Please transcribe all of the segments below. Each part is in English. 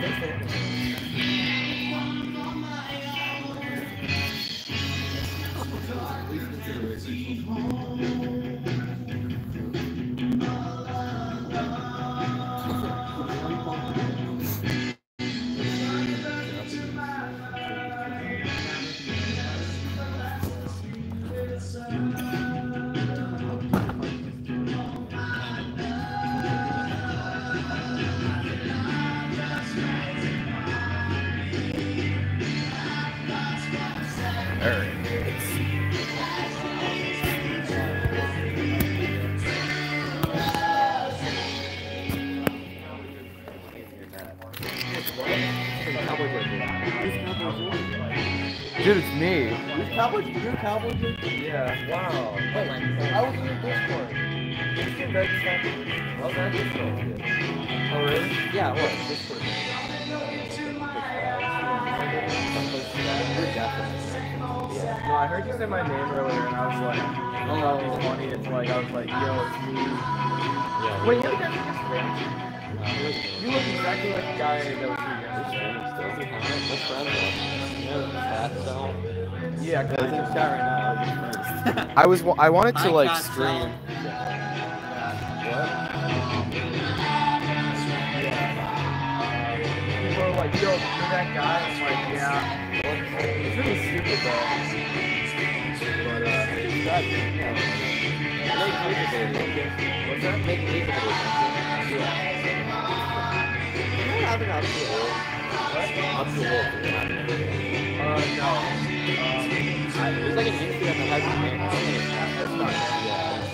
Dude, Cowboys? You're Cowboys? Yeah. Wow. Wait, I was in your Discord. This game very expensive. Well, not Discord. Oh, really? Yeah, what? Discord. No, I heard you say my name earlier, and I was like, oh, it's funny. It's like, I was like, yo, it's me. Yeah. Wait, you look at? You look exactly like the guy that was here yesterday. What's friends though? You know, the hat though. Yeah, Yeah, he's in the right now. I was, I wanted to like Minecraft stream. People are like, yo, you're that guy? I'm like, yeah. It's really stupid though. But, uh, God, yeah. Make music videos. what's that? Make music videos. Yeah. You know what happened to Old? Up to Wolf. Uh, no. Um, I, There's like an Instagram that has his name. That's not Yeah.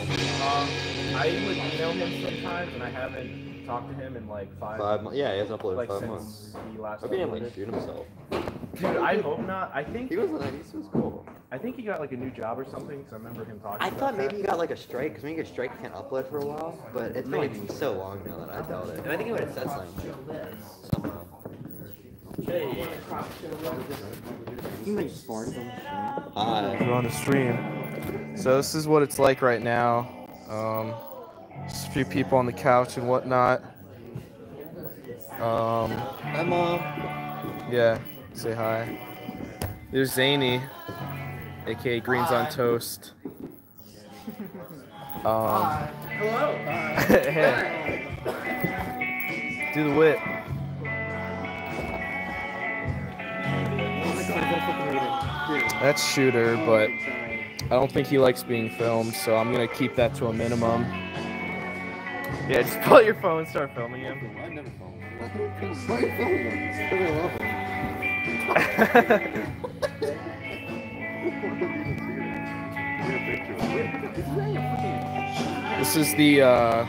Um, I would email him sometimes, and I haven't talked to him in like five, Five months. Yeah, he hasn't uploaded like five since months. he last Hope he didn't like shoot himself. Dude, I hope not. I think He was like, he was cool. I think he got like a new job or something. Because I remember him talking. I about thought maybe that. he got like a strike, because when you get a strike, you can't upload for a while. But it's been like so long now that I doubt it. And I think he would have said something. Somehow. Hi. We're on the stream. So this is what it's like right now. Um, just a few people on the couch and whatnot. Um, Emma. yeah, say hi. There's Zany, aka Greens on Toast. Um, Hello. hey, do the whip. That's Shooter, but I don't think he likes being filmed, so I'm gonna keep that to a minimum. Yeah, just pull your phone and start filming him. I never phone. Why you filming him? Because I love him. This is the uh,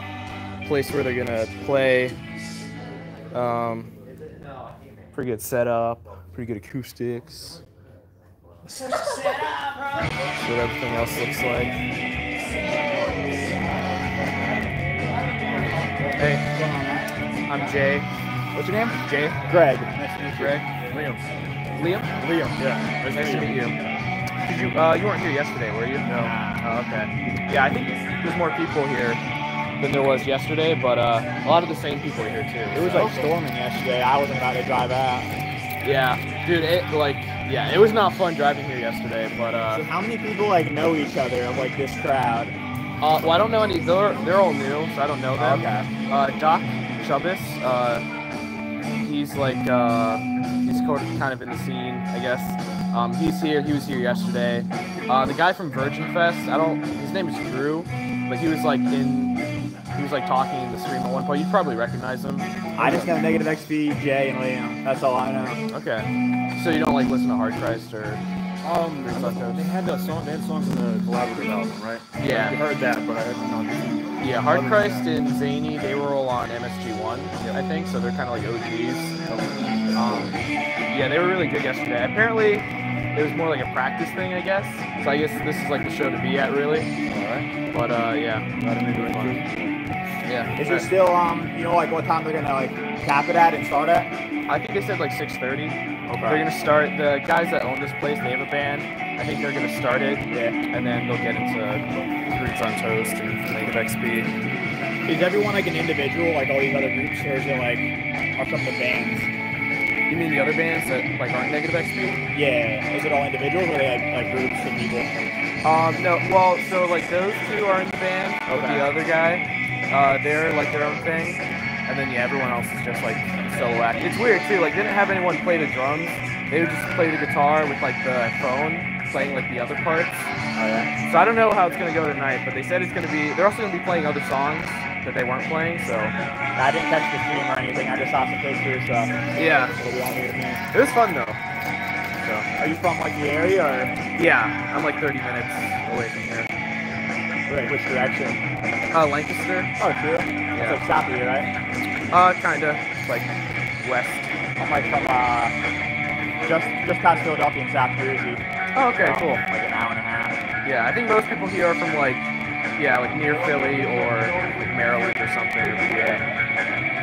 place where they're gonna play. Um, pretty good setup, pretty good acoustics. That's what everything else looks like. Hey, I'm Jay. What's your name? Jay. Greg. Nice to meet you. Greg. Liam. Liam. Liam, yeah. Nice to meet you. Did you? Uh, you weren't here yesterday, were you? No. Oh, okay. Yeah, I think there's more people here than there was yesterday, but uh, a lot of the same people are here too. It was so- like storming yesterday. I wasn't about to drive out. Yeah, dude. It like yeah, it was not fun driving here yesterday, but So uh, how many people like know each other of like this crowd? uh well, I don't know any. They're they're all new, so I don't know them. Okay. Uh, Doc Chubbis, uh, he's like uh, he's kind of in the scene, I guess. Um, he's here. He was here yesterday. Uh, the guy from Virgin Fest, I don't. His name is Drew, but he was like in. He was like talking in the stream at one point. You'd probably recognize him. I just know Negative XP, Jay, and Liam. That's all I know. Okay. So you don't like listen to Hard Christ or? Um, they had the song. They had songs in the collaborative album, right? Yeah. I heard that, but I haven't not. Yeah, Hard Christ and Zany, they were all on MSG1, I think, so they're kind of like OGs. Um, yeah, they were really good yesterday. Apparently, it was more like a practice thing, I guess. So I guess this is like the show to be at, really. Alright. But uh, yeah, Glad to meet you. fun. Yeah. Is there still um you know like what time they're gonna like cap it at and start at? I think they said like 6:30. Okay. They're gonna start. The guys that own this place, they have a band. I think they're gonna start it, Yeah. and then they'll get into Greens on Toast and Negative XP. Is everyone like an individual like all these other groups, or is it like are some of the bands You mean the other bands that like aren't negative XP? Yeah. Is it all individuals or are they like, like groups of people? Um, no. Well, so like those two are in the band, Okay. the other guy, uh, they're like their own thing, and then yeah, everyone else is just like solo act. It's weird too. Like, they didn't have anyone play the drums. They would just play the guitar with like the phone, playing like the other parts. Oh yeah. So I don't know how it's gonna go tonight, but they said it's gonna be. They're also gonna be playing other songs that they weren't playing. So I didn't catch the stream or anything. I just saw some pictures. So yeah, it'll be on here to me. it was fun though. So Are you from like the area or yeah, I'm like 30 minutes away from here. Like, which direction? Uh, Lancaster. Oh, true. Yeah. It's like south of here, right? Uh, kinda like west. I'm like from uh, just just past Philadelphia in South Jersey. Oh, okay, So, cool. Like an hour and a half. Yeah, I think most people here are from like, yeah, like near Philly or like Maryland or something. Yeah.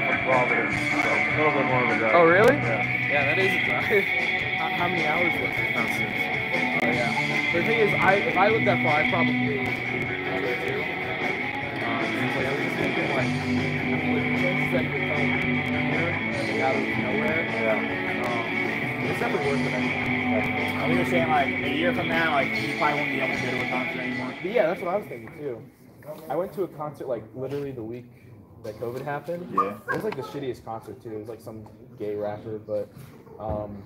From Providence. So a little bit more of a drive. Oh, really? Yeah. Yeah, that is a drive. how, how many hours was it? Not six. Yeah. The thing is, I if I lived that far, I'd probably would too. Um, it's like I'm just thinking like, it's like we come here, like out of nowhere. Yeah. Um, it's never worth it. I. I think you're saying like a year from now, like you probably won't be able to go to a concert anymore. But yeah, that's what I was thinking too. I went to a concert like literally the week that COVID happened. Yeah. It was like the shittiest concert too. It was like some gay rapper, but um,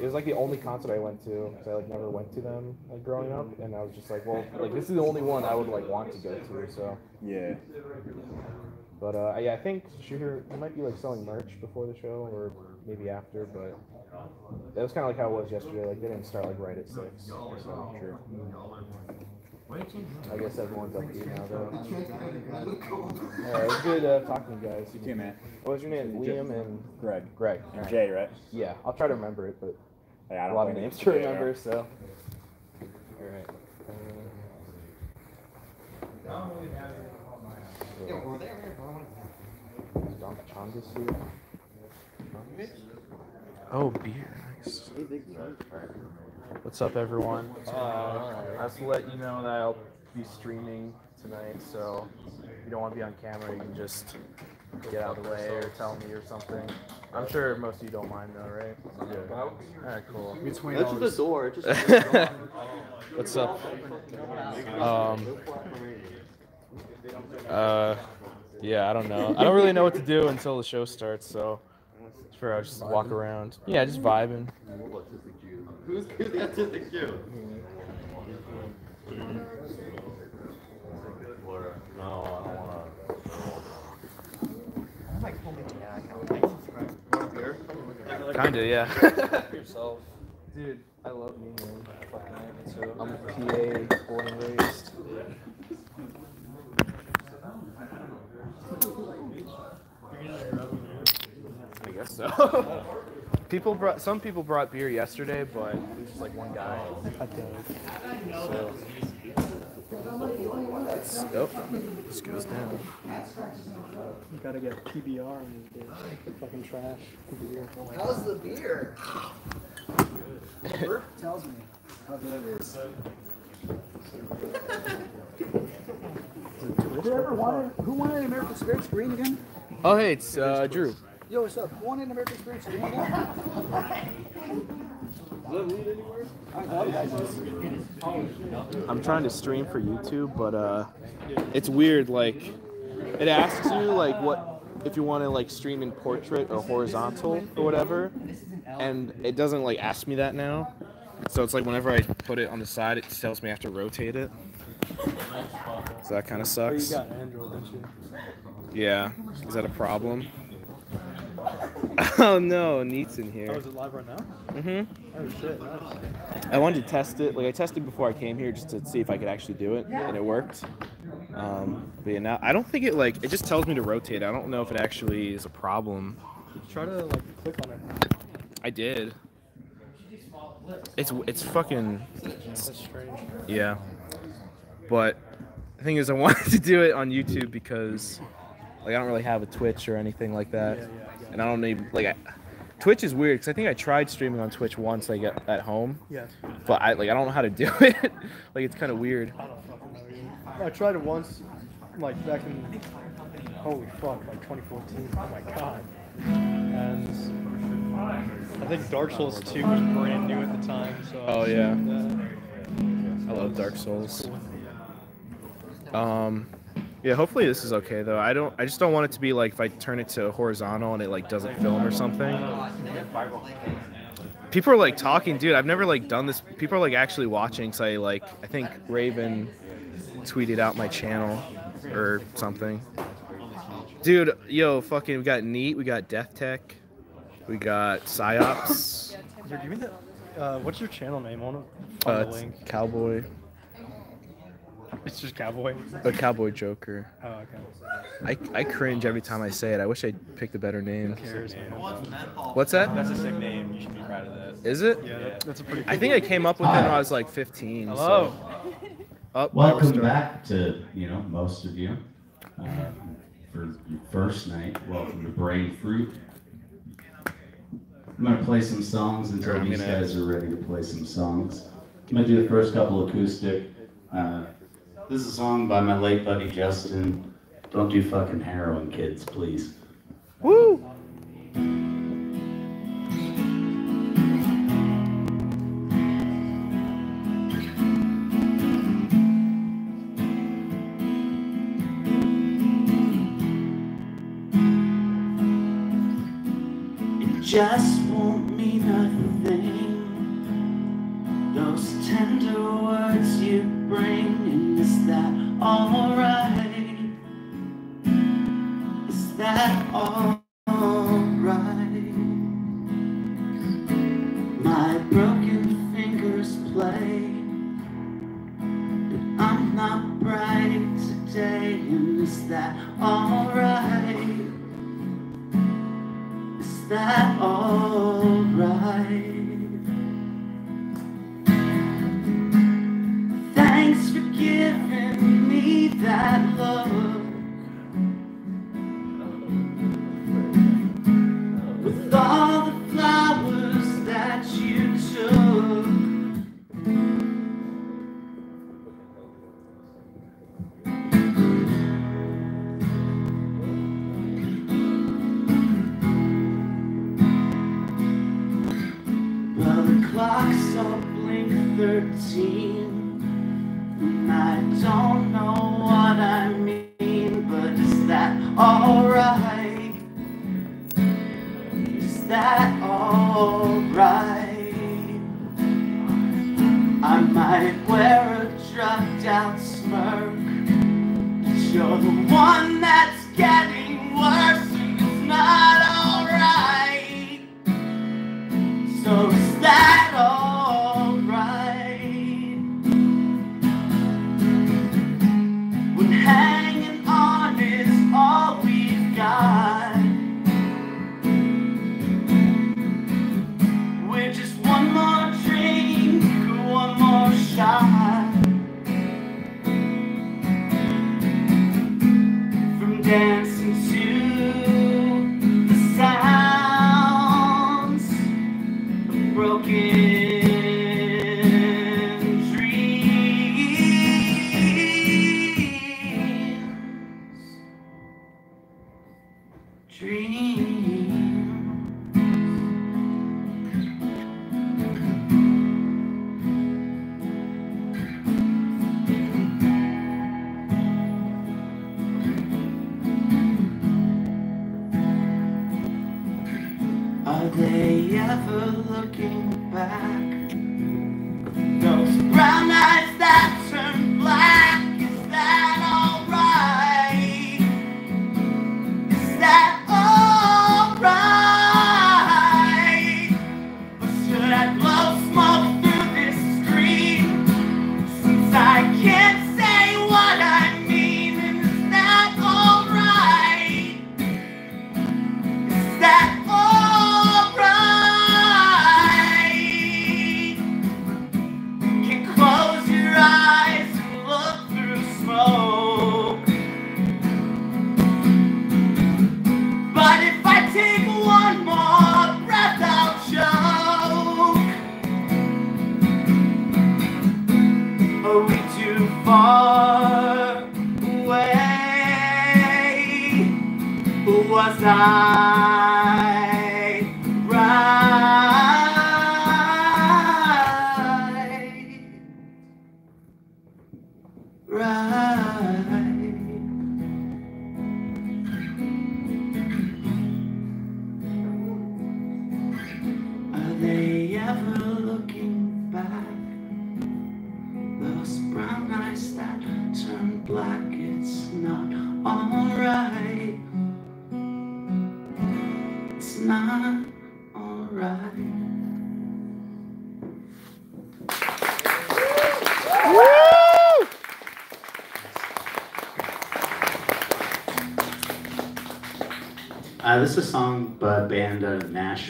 it was like the only concert I went to. 'cause I like never went to them like growing up, and I was just like, well, like this is the only one I would like want to go to. So, Yeah. but uh, yeah, I think Shooter they might be like selling merch before the show or maybe after, but that was kind of like how it was yesterday. Like they didn't start like right at six. So sure. I guess everyone's up here now though. Alright, it was good uh, talking to you guys. You too, man. What was your name? Liam and Greg. Greg. And Alright. Jay, right? Yeah, I'll try to remember it, but Hey, I a don't lot of names to Yeah. remember, so. Alright. Uh, Don Chongus here. Oh, beer. Nice. What's up, everyone? Uh, I just to let you know that I'll be streaming tonight, so if you don't want to be on camera, you can just get out of the way or tell me or something. I'm sure most of you don't mind, though, right? Yeah. Alright, cool. That's just the door. Just What's up? Um, uh, yeah, I don't know. I don't really know what to do until the show starts, so I figure I'll just walk around. Yeah, just vibing. Who's who's the autistic Jew? Kinda, yeah. yourself. Dude, I love you, man. I'm a PA, born and raised. I guess so. people brought some people brought beer yesterday, but it was just like one guy. I So. Let's go. This goes down. You gotta get PBR in this bitch. Fucking trash. Beer. How's the beer? tells me how good it is. Who ever wanted? Who wanted American Spirits Green again? Oh hey, it's uh, Drew. Yo, what's up? Who wanted American Spirits Green again? I'm trying to stream for YouTube, but uh, it's weird. Like, it asks you like what if you want to like stream in portrait or horizontal or whatever, and it doesn't like ask me that now. So it's like whenever I put it on the side, it tells me I have to rotate it. So that kind of sucks. got Android, don't you? Yeah, is that a problem? Oh no, Neat's in Oh, here. is it live right now? Mhm. Oh shit, nice. I wanted to test it. Like I tested before I came here just to see if I could actually do it, and it worked. Um, but yeah, now I don't think it like it just tells me to rotate. I don't know if it actually is a problem. Try to like click on it. I did. It's it's fucking That's strange. yeah. But the thing is, I wanted to do it on YouTube because like I don't really have a Twitch or anything like that, Yeah, yeah, I got it. And I don't need like I, Twitch is weird because I think I tried streaming on Twitch once like at, at home, Yeah. but I like I don't know how to do it. like it's kind of weird. I don't fucking know. Either. I tried it once, like back in holy fuck, like 2014. Oh my god. And I think Dark Souls 2 was brand new at the time, so. Oh, yeah. I love Dark Souls. Um, yeah. Hopefully this is okay though. I don't. I just don't want it to be like if I turn it to horizontal and it like doesn't film or something. People are like talking, dude. I've never like done this. People are like actually watching. So I like. I think Raven tweeted out my channel or something. Dude, yo, fucking, we got Neat, we got Death Tech, we got Psyops. Here, give me the. Uh, what's your channel name? I want to uh, find the link. Cowboy, It's just Cowboy. a Cowboy Joker. Oh, okay. I, I cringe every time I say it. I wish I picked a better name. Who cares, man? What's that? That's a sick name. You should be proud of that. Is it? Yeah, that, that's a pretty. I think I came up with it when I was like 15. Hello. So. Oh, Welcome never back to, you know, most of you. Uh, for your first night, welcome to Brain Fruit. I'm gonna play some songs until these guys are ready to play some songs. I'm gonna do the first couple acoustic. Uh, this is a song by my late buddy Justin. Don't do fucking heroin, kids, please. Woo!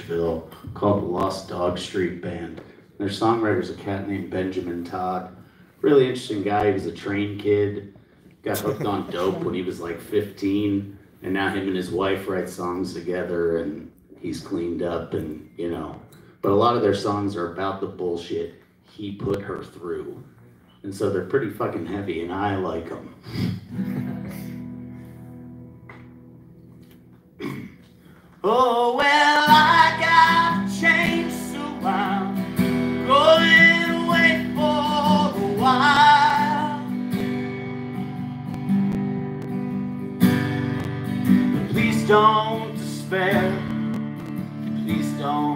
Nashville called the Lost Dog Street Band. Their songwriter songwriter's a cat named Benjamin Tod. Really interesting guy. He was a train kid. Got hooked on dope when he was like 15, and now him and his wife write songs together, and he's cleaned up, and you know. But a lot of their songs are about the bullshit he put her through, and so they're pretty fucking heavy, and I like them. Oh, well, I got changed, so I'm going away for a while. Please don't despair. Please don't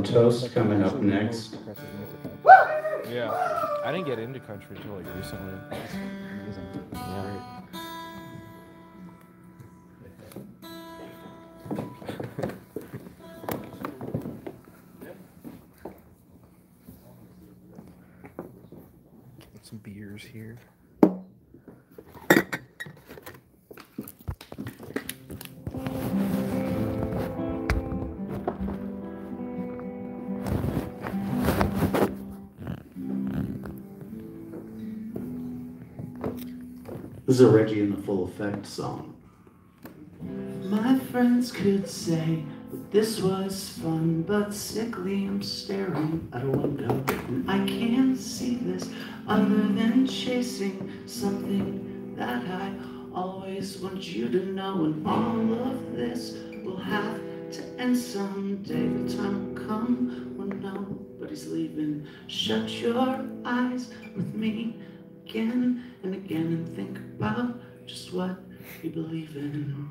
on Toast coming up actually the most next. Yeah. I didn't get into country until like recently. Amazing. Yeah. Some beers here. This is a Reggie and the Full Effect song. My friends could say that this was fun, but sickly I'm staring out a window and I can't see this other than chasing something that I always want you to know. And all of this will have to end someday. The time will come when nobody's leaving. Shut your eyes with me again and again and think about just what you believe in.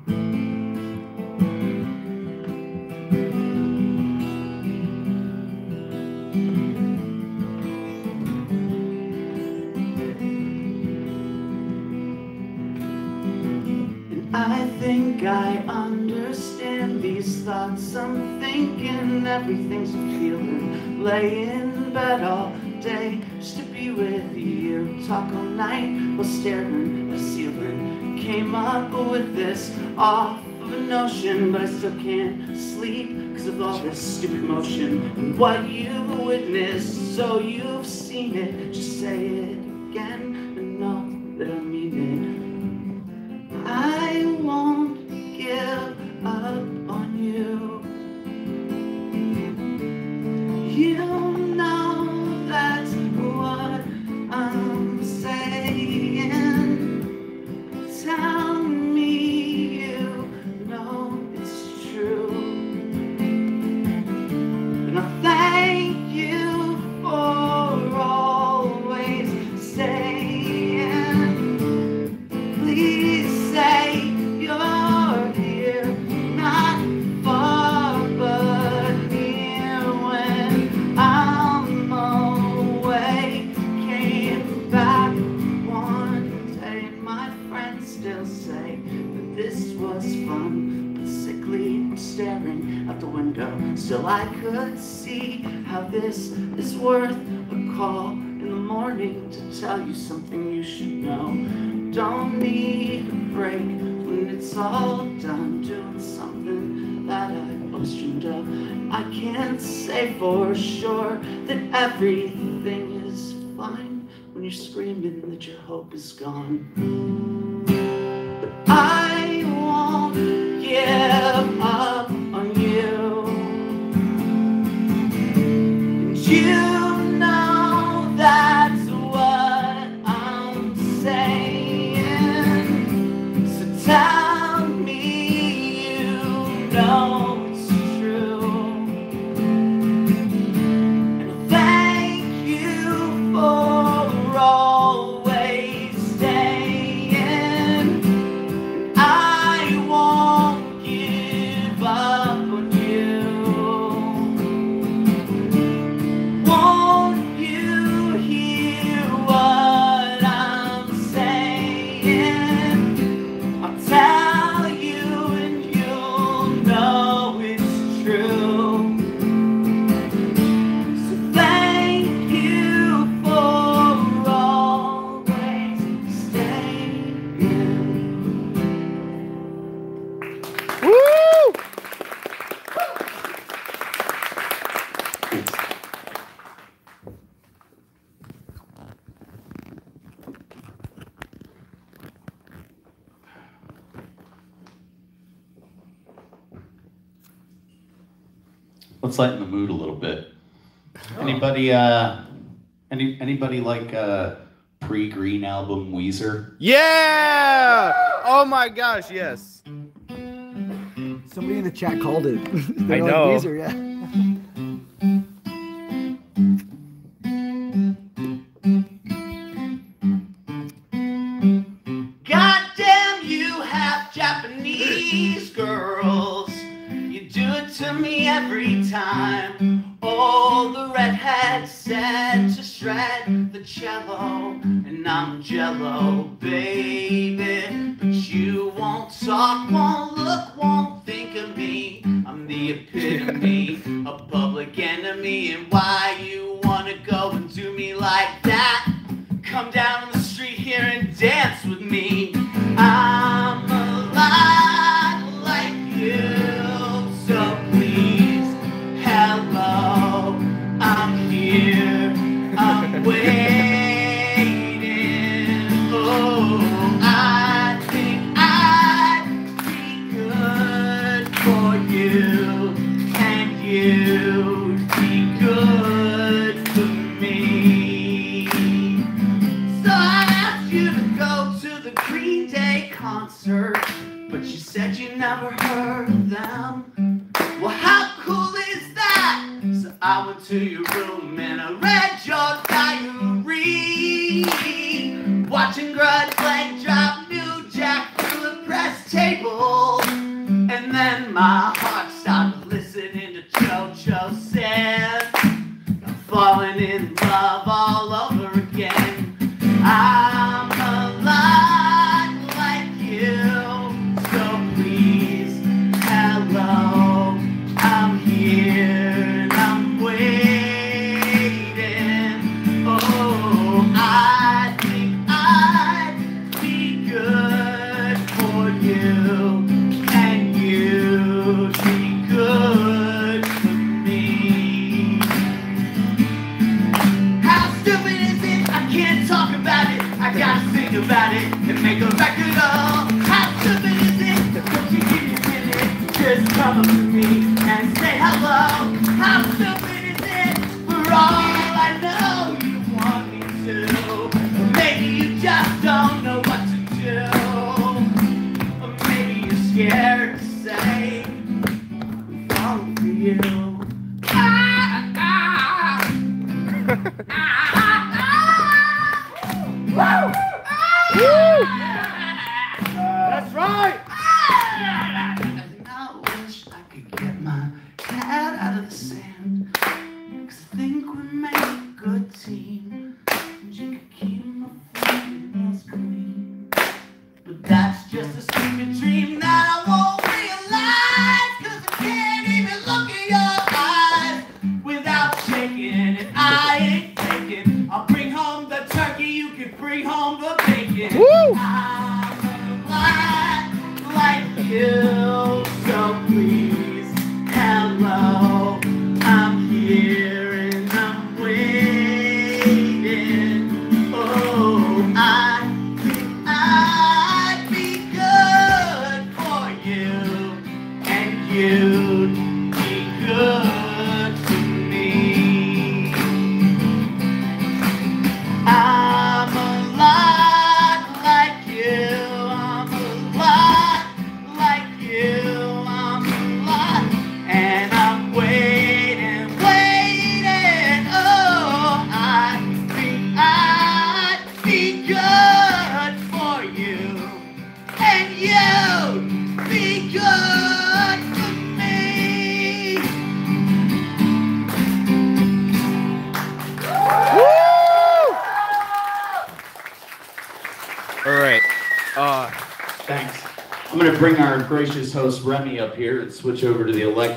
And I think I understand these thoughts. I'm thinking everything's feeling. Lay in bed all day just to be with you. Talk all night while staring at the ceiling. Came up with this off of a notion, but I still can't sleep because of all this stupid motion. And what you witnessed, so you've seen it. Just say it again say for sure that everything is fine when you're screaming that your hope is gone. But I won't give Let's lighten the mood a little bit. Anybody, uh, any anybody like uh, pre-Green album Weezer? Yeah! Oh my gosh, yes. Somebody in the chat called it. They're I like, know. Weezer, yeah.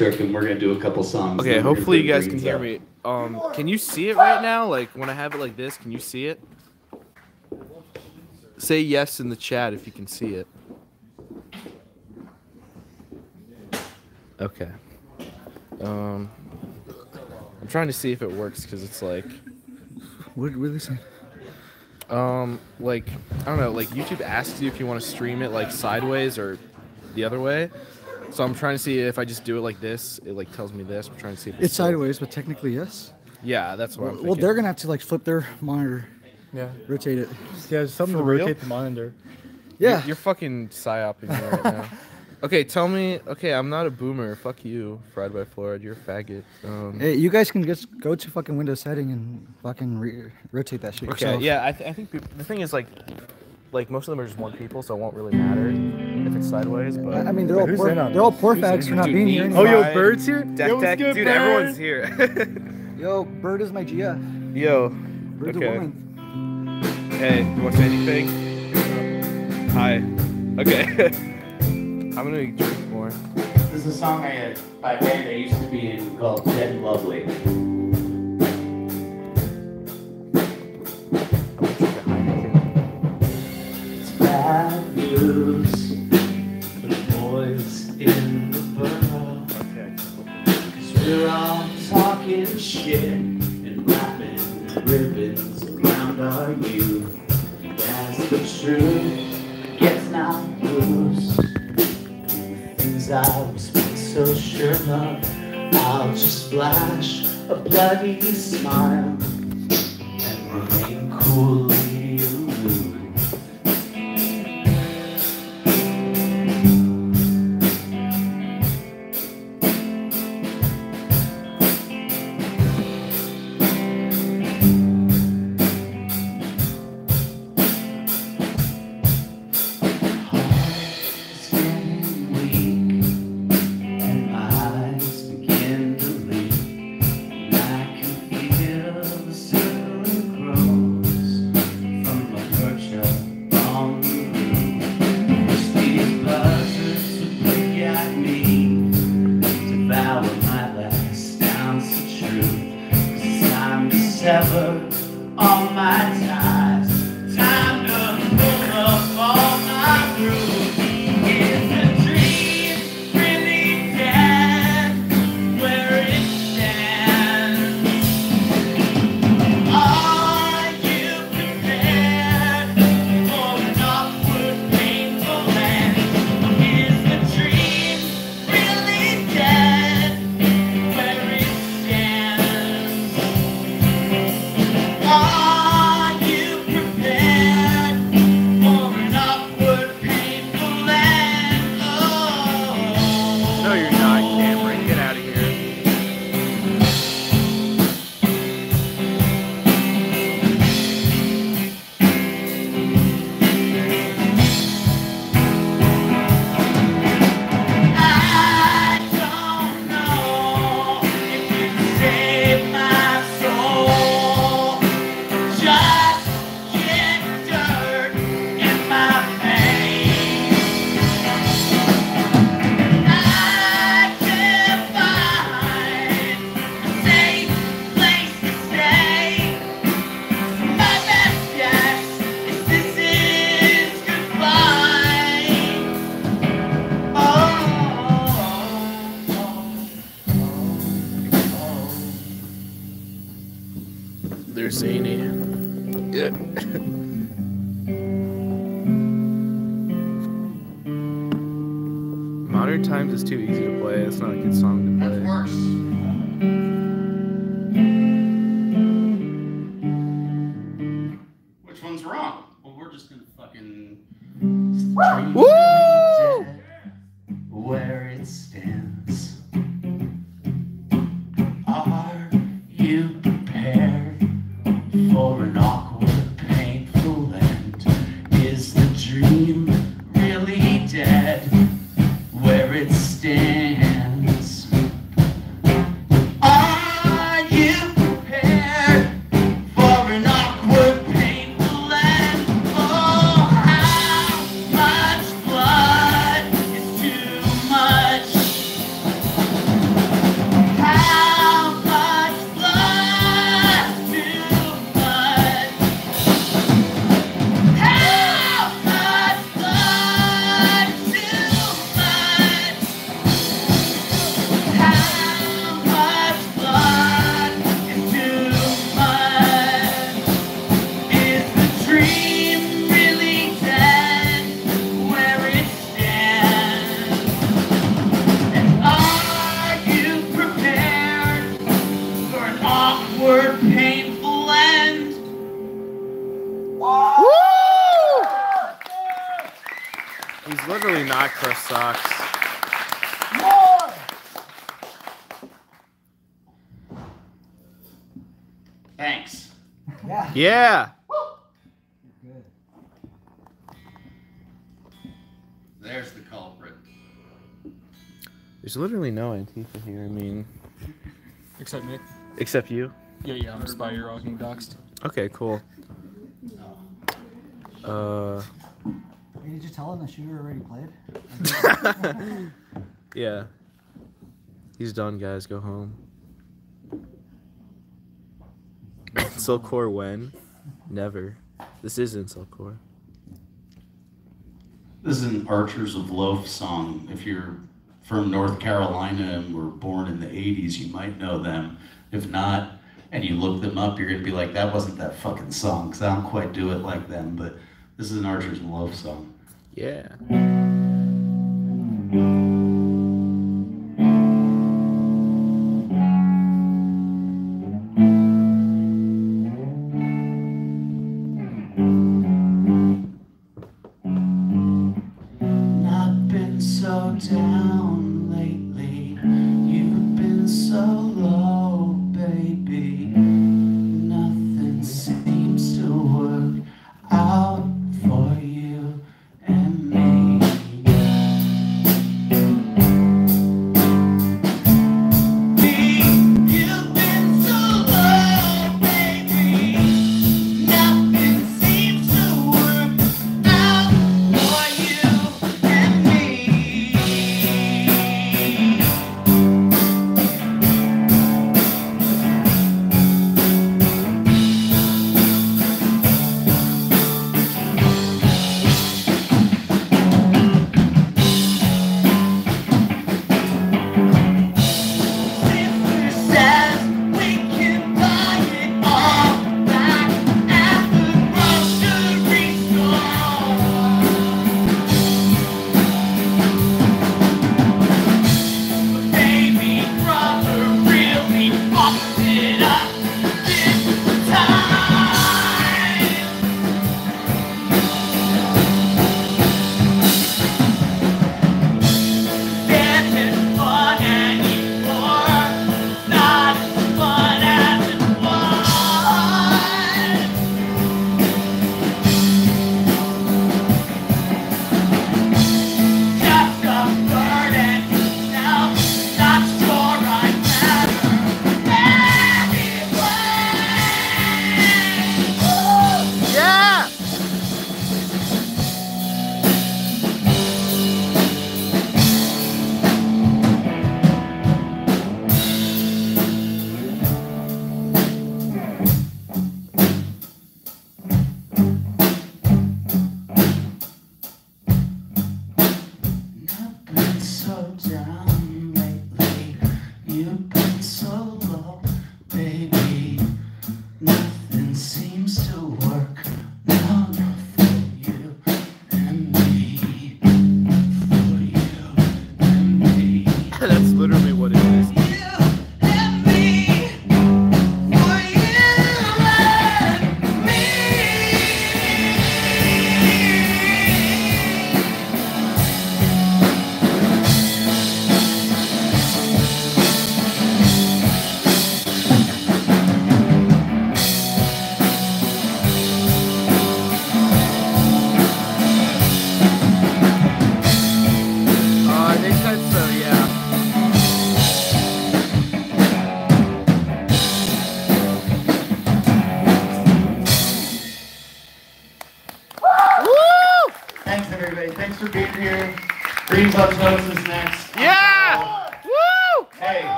electric, and we're gonna do a couple songs. okay. Then we're gonna Hopefully you guys can hear up. me. Um, can you see it right now? Like when I have it like this, can you see it? Say yes in the chat if you can see it. Okay. Um, I'm trying to see if it works because it's like, What, what are they saying? um, like I don't know, like YouTube asks you if you want to stream it like sideways or the other way. So I'm trying to see if I just do it like this, it like tells me this. I'm trying to see if It's still- sideways, but technically yes. Yeah, that's what I'm Well, thinking. well, they're gonna have to like flip their monitor, Yeah. rotate it. Yeah, there's something For to real? rotate the monitor. Yeah. You're, you're fucking psyoping me right now. Okay, tell me. Okay, I'm not a boomer. Fuck you, fried by Fluoride. You're a faggot. Um, Hey, you guys can just go to fucking Windows setting and fucking re- rotate that shit okay, yourself. yeah. I, th- I think peop- the thing is like, like most of them are just one people, so it won't really matter if it's sideways. But I, I mean, they're all Who's poor, in on they're all this? poor Who's fags for not being here Oh, yo, Bird's here? Deck, Yo, deck, good, dude, Bird? everyone's here. Yo, Bird is my GF. Yo, Bird's Okay. a woman. hey, you want to say anything? Hi. Okay. I'm gonna drink more. This is a song I had by a band I used to be in called Dead and Lovely. wheels boys in the burrow. Cause we're all talking shit and wrapping ribbons around our youth. That's the truth. Guess now who's things I was so sure of. I'll just flash a bloody smile and remain cool. Woo! Yeah. There's the culprit. There's literally no Antifa here. I mean, except me. Except you. Yeah, yeah. I'm a spy. You're all getting doxxed. Okay, cool. Uh. Hey, did you tell him the shooter already played? yeah. He's done, guys. Go home. Insult core when? Never. This is insult core. This is an Archers of Loaf song. If you're from North Carolina and were born in the 80s, you might know them. If not, and you look them up, you're going to be like, that wasn't that fucking song, because I don't quite do it like them, but this is an Archers of Loaf song. Yeah.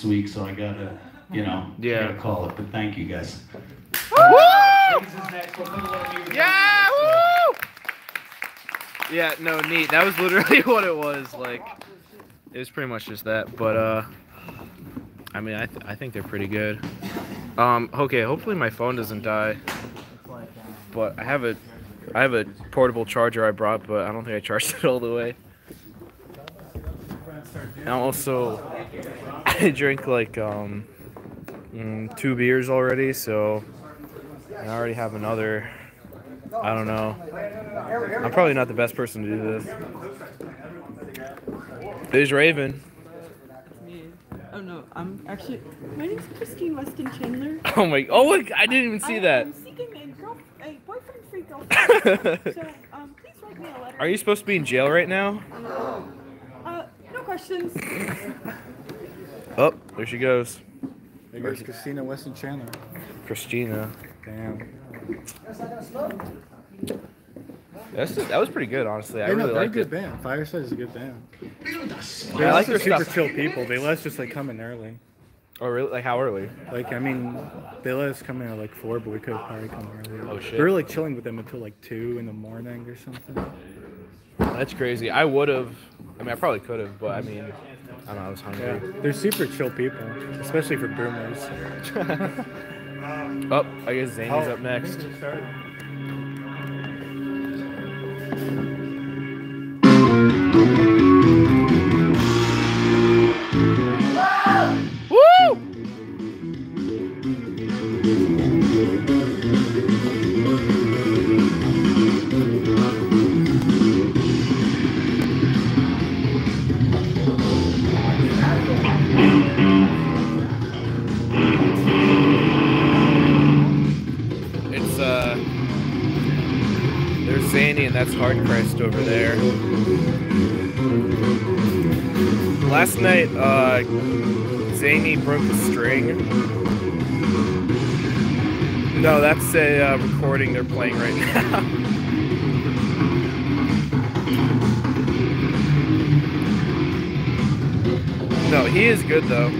Next week, so I gotta, you know, Yeah. gotta call it. But thank you guys. Woo! Kings is next. We'll put a little music Yeah! Woo! Yeah, no, neat. That was literally what it was. Like, it was pretty much just that. But, uh, I mean, I, th- I think they're pretty good. Um, okay, hopefully my phone doesn't die. But I have a, I have a portable charger I brought, but I don't think I charged it all the way. And also, I drink like um, mm, two beers already, so I already have another. I don't know. I'm probably not the best person to do this. There's Raven. Oh no, I'm actually. My name's Christine Weston Chandler. Oh my! Oh my! I didn't even see I that. am seeking a girl, a boyfriend free girlfriend. so um, please write me a letter. Are you supposed to be in jail right now? No questions. Oh, there she goes. There goes Christina Weston Chandler. Christina. Damn. That's that was pretty good, honestly. I Hey, no, really they're a liked good it. band. Fireside is a good band. I They're like their super stuff. chill people. They let us just like come in early. Oh, really? Like how early? Like I mean, they let us come in at like four, but we could probably come earlier. Oh, shit. We were like chilling with them until like two in the morning or something. That's crazy. I would have. I mean, I probably could have, but I mean, I don't know. I was hungry. Yeah, they're super chill people, especially for boomers. Oh, I guess Zany's Oh, up next. And that's Hard Christ over there. Last night, uh, Zany broke a string. No, that's a uh, recording they're playing right now. no, he is good though.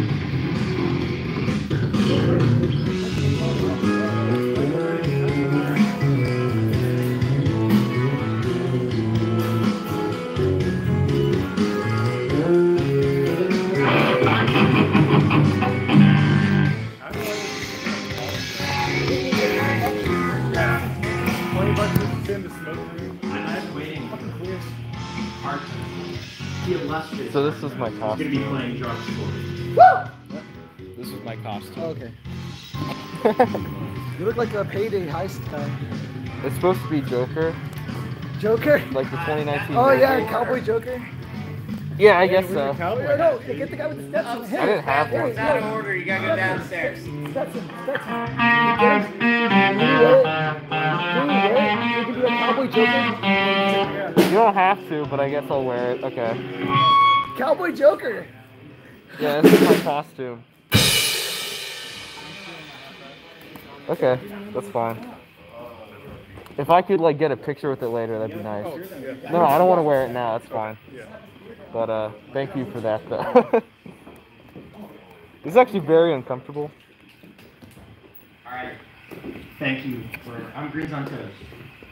So this is my He's gonna costume. be playing drugstore. This is my costume. okay. you look like a payday heist guy. It's supposed to be Joker, Joker? like the 2019. Uh, oh yeah, Joker. cowboy Joker. Yeah, I guess so. Oh, no, get the guy with the Stetson. Hey, I didn't have hey, one. hey, hey. order. You gotta go downstairs. Stetson, Stetson. You get him? Do it. Do it. You can be a cowboy Joker. You don't have to, but I guess I'll wear it. Okay. Cowboy Joker. Yeah, this is my costume. Okay, that's fine. If I could like get a picture with it later, that'd be nice. No, no, I don't want to wear it now. That's fine. But uh, thank you for that though. this is actually very uncomfortable. Alright. Thank you for. I'm Greens on Toast.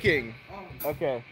Okay.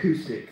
Acoustic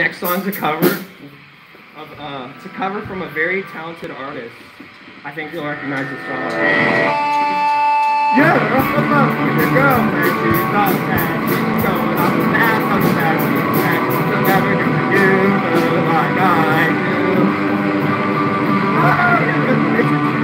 next song's a cover of uh, it's a cover from a very talented artist. I think you'll recognize the song. Yeah, rough she's. She's going off the the. She'll never gonna do like I do. Yeah.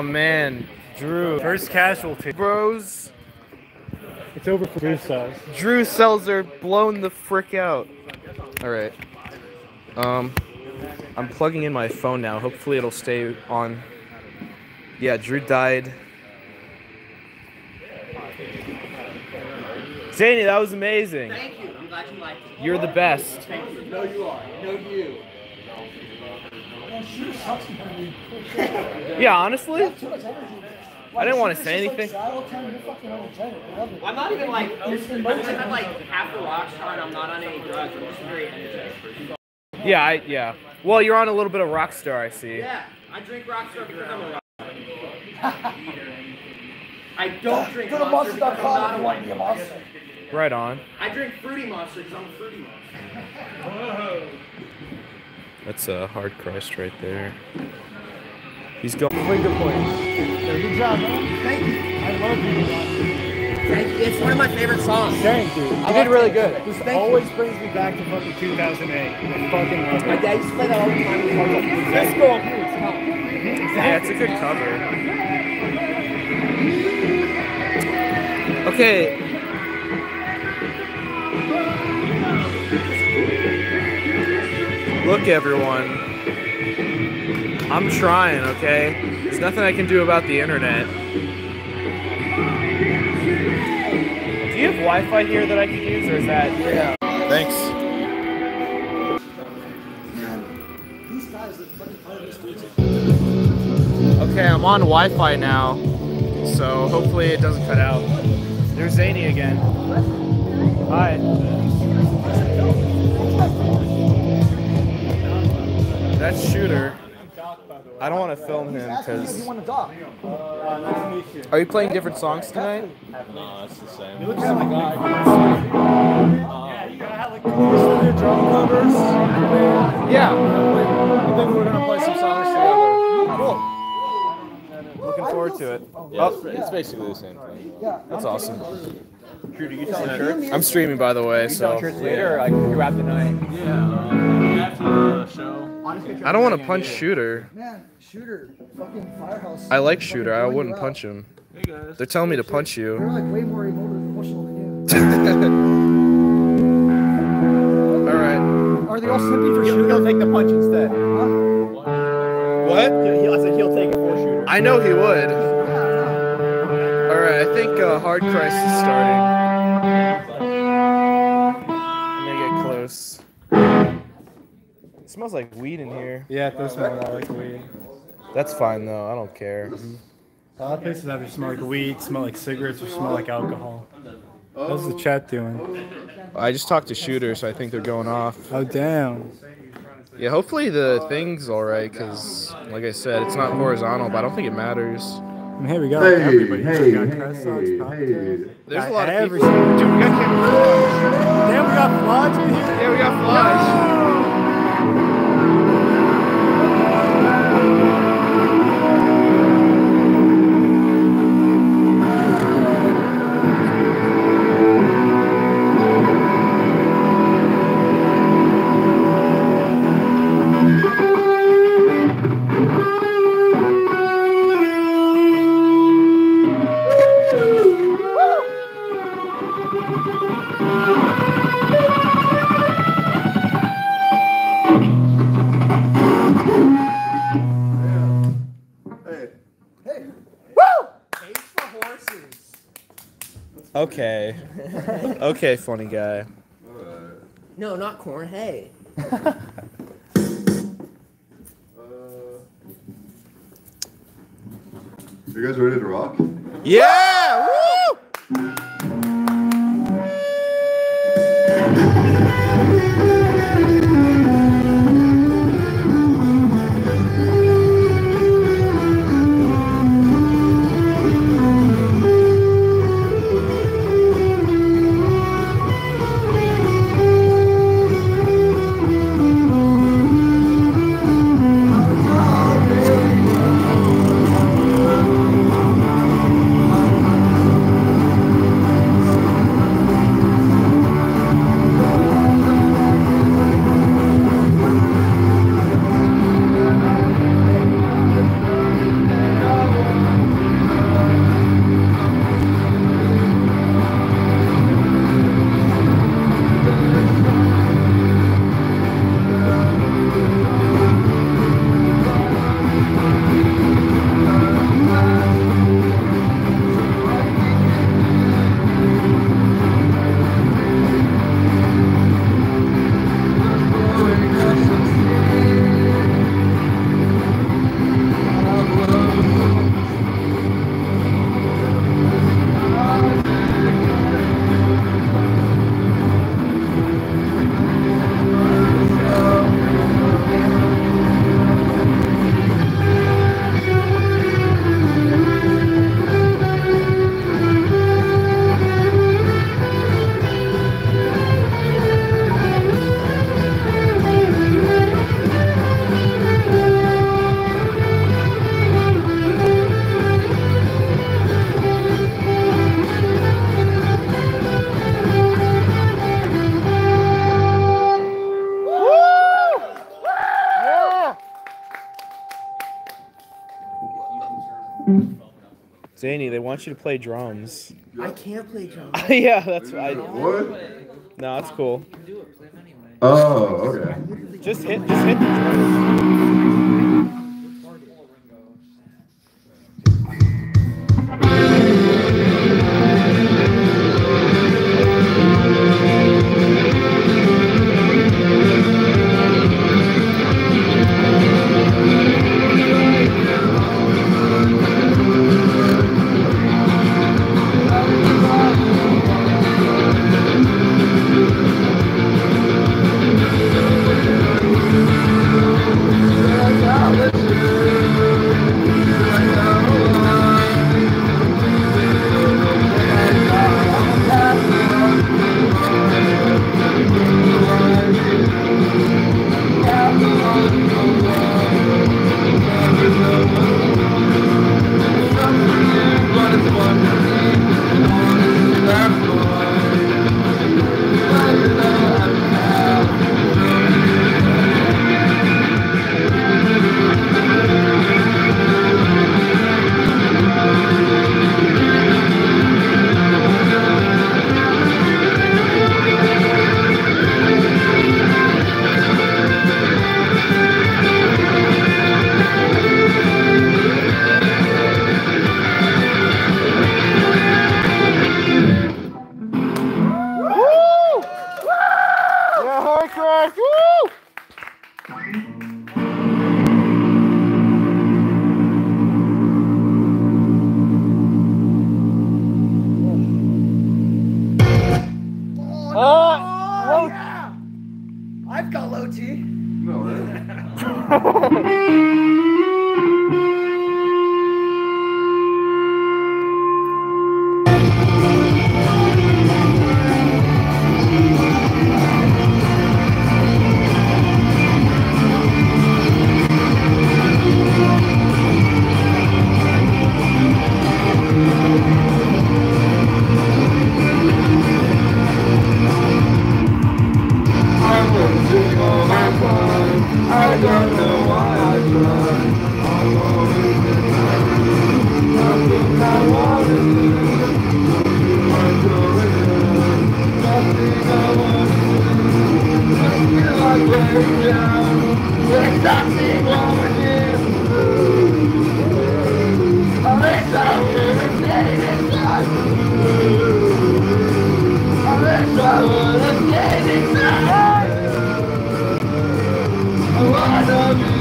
Oh man, Drew. First casualty. Bros. It's over for Drew cells. Drew cells are blown the frick out. All right. Um, I'm plugging in my phone now. Hopefully it'll stay on. Yeah, Drew died. Zany, that was amazing. Thank you. I'm glad you liked it. You're the best. Thank you. No, you are. No, you. Man, shooter sucks compared to me. Yeah, honestly. Too. I didn't want to say just, like, anything. sad all the time. You're fucking energetic. I love it. I'm not even like, I'm emotional. even like half a rock star and I'm not on any drugs. I'm just a very energetic. Yeah, I, yeah. Well, you're on a little bit of Rockstar, I see. Yeah, I drink Rockstar because I'm a rock star. I don't drink Go to Monster because I'm not if a you want to be a white monster. Right on. I drink Fruity Monster because I'm a Fruity Monster. That's a hard Christ right there. He's going. Good point. Good job, man. Thank you. I love you. Thank you. It's one of my favorite songs. Thank you. You did really good. This always brings me back to fucking 2008. I fucking love My dad used to play that all the time. Let's go up here. It's not. Yeah, it's a good cover. Okay. Look, everyone. I'm trying, okay? There's nothing I can do about the internet. Do you have Wi-Fi here that I can use, or is that? Yeah. Thanks. These guys that fucking play this music. Okay, I'm on Wi-Fi now, so hopefully it doesn't cut out. There's Zany again. Hi. That's Shooter. I don't want to film him Asking you if because. you want to talk. Are you playing different songs tonight? No, it's the same. You look at my guy. Your drum covers? Yeah. I think we're gonna play some songs together. Cool. Looking forward to it. Yeah, Oh, it's, it's basically the same thing. Yeah. that's awesome. Shooter, you selling shirts? I'm streaming, by the way, so. shirts later like throughout the night? Yeah, uh, after the show. I don't want to punch Shooter. Man, shooter, fucking firehouse. I like Shooter. I wouldn't punch him. Hey guys. They're telling me to punch They're you. like way more emotional than you. all right. Are they all simping for He'll, shooter? he'll take the punch instead. What? He'll, I said he'll take it for shooter. I know he would. All right, I think uh, Hard Christ is starting. It smells like weed in here. Yeah, it does smell like weed. That's fine though. I don't care. A lot of places have either smell like weed, smell like cigarettes, or smell like alcohol. How's the chat doing? I just talked to Shooter, so I think they're going off. Oh damn. Yeah, hopefully the thing's all right, cause like I said, it's not horizontal, but I don't think it matters. And here we got Hey, everybody. hey, we got hey, Crest Sox, hey, Pop hey. There's a lot of every people. Dude, we got Cameron Damn, we got Flodge in here. Yeah, we got Flash. Okay. Okay, funny guy. No, not corn. Hey. You guys ready to rock? Yeah! Woo! Zany, they want you to play drums. I can't play drums. yeah, that's what I. What? No, that's cool. Oh, okay. Just hit, just hit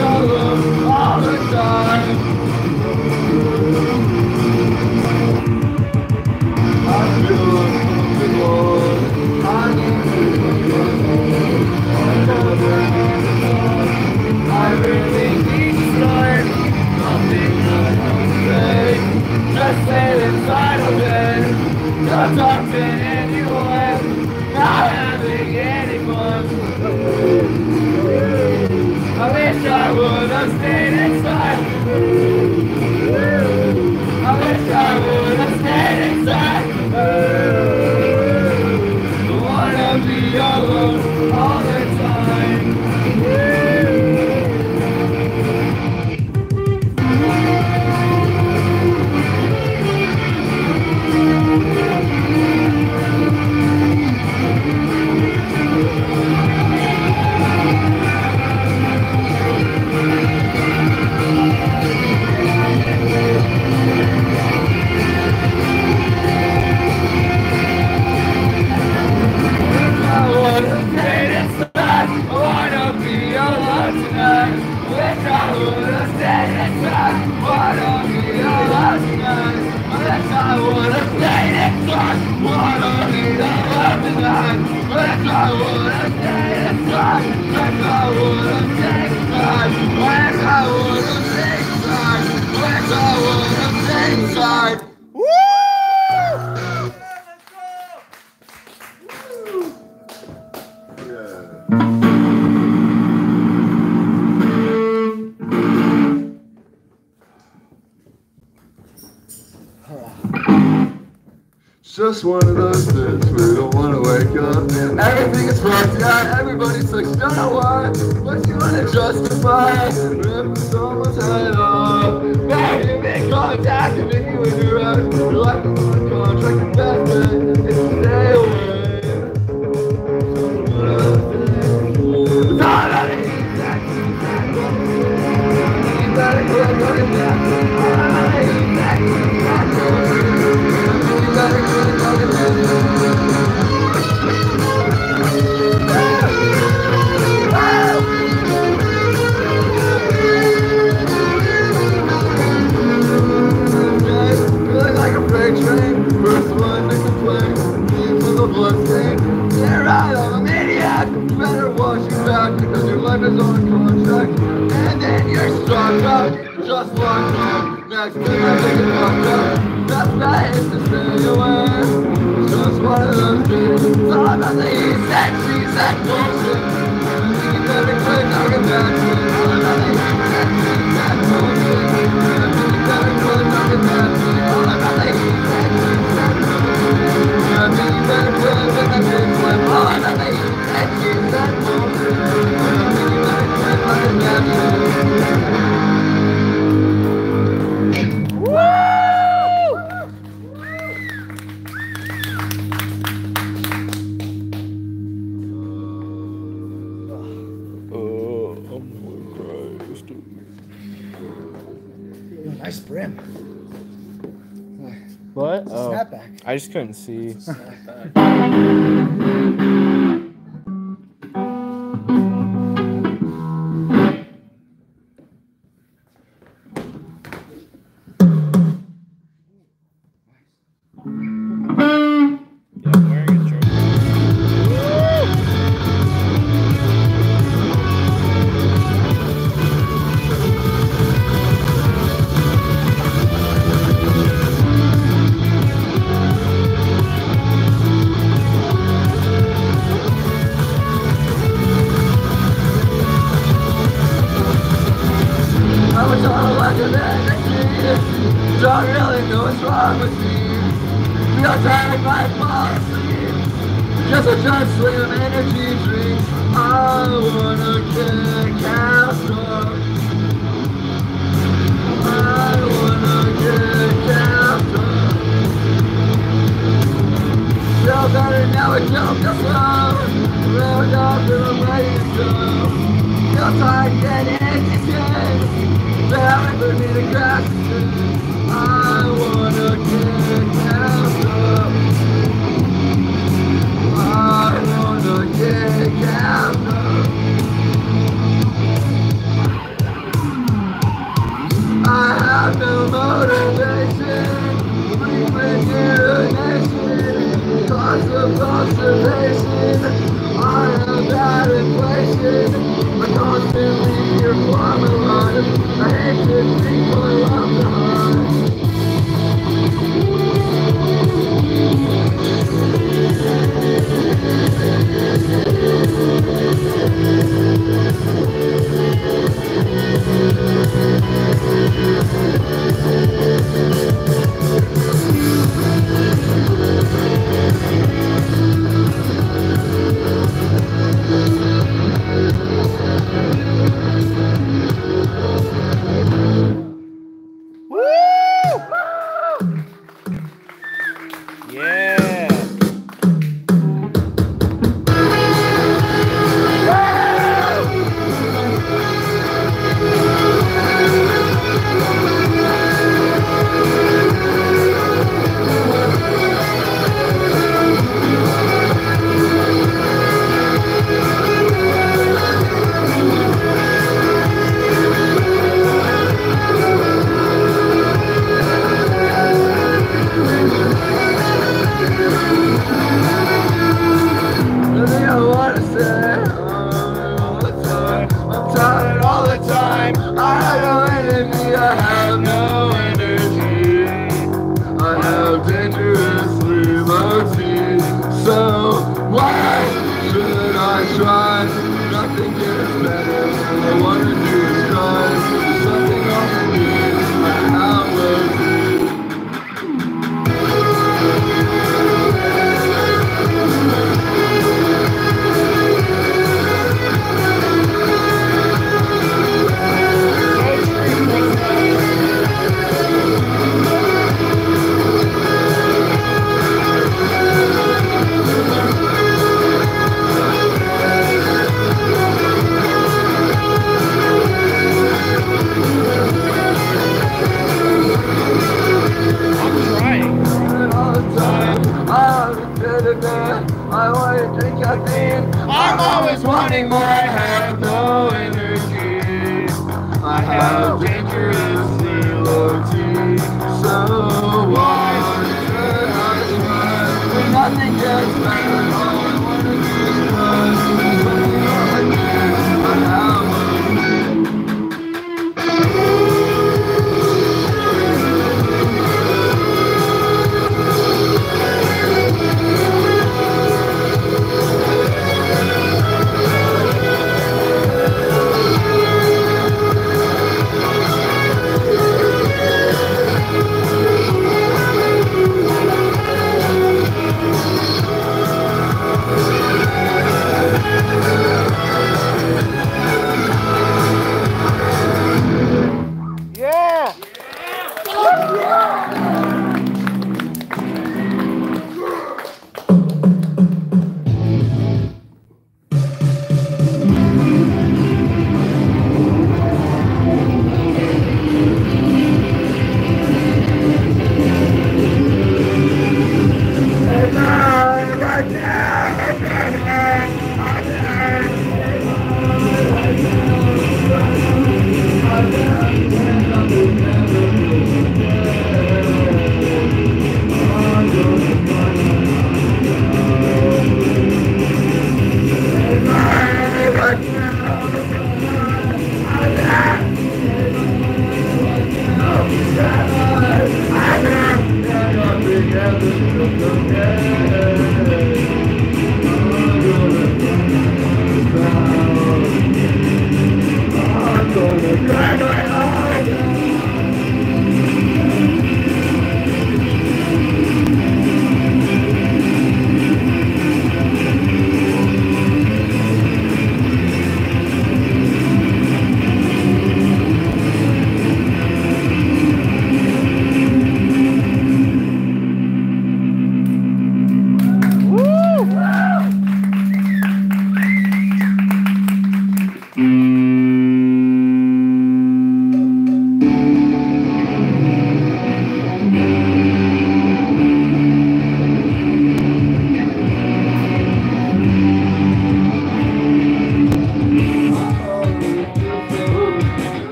Yahweh. Couldn't see.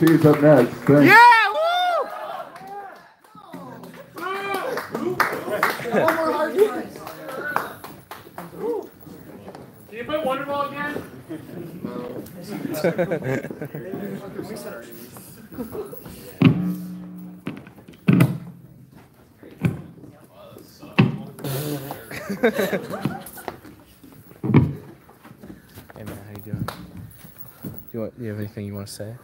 Negative XP up next. Thanks. Can you play Wonderball again? Hey man, how you doing? Do you want? Do you have anything you want to say?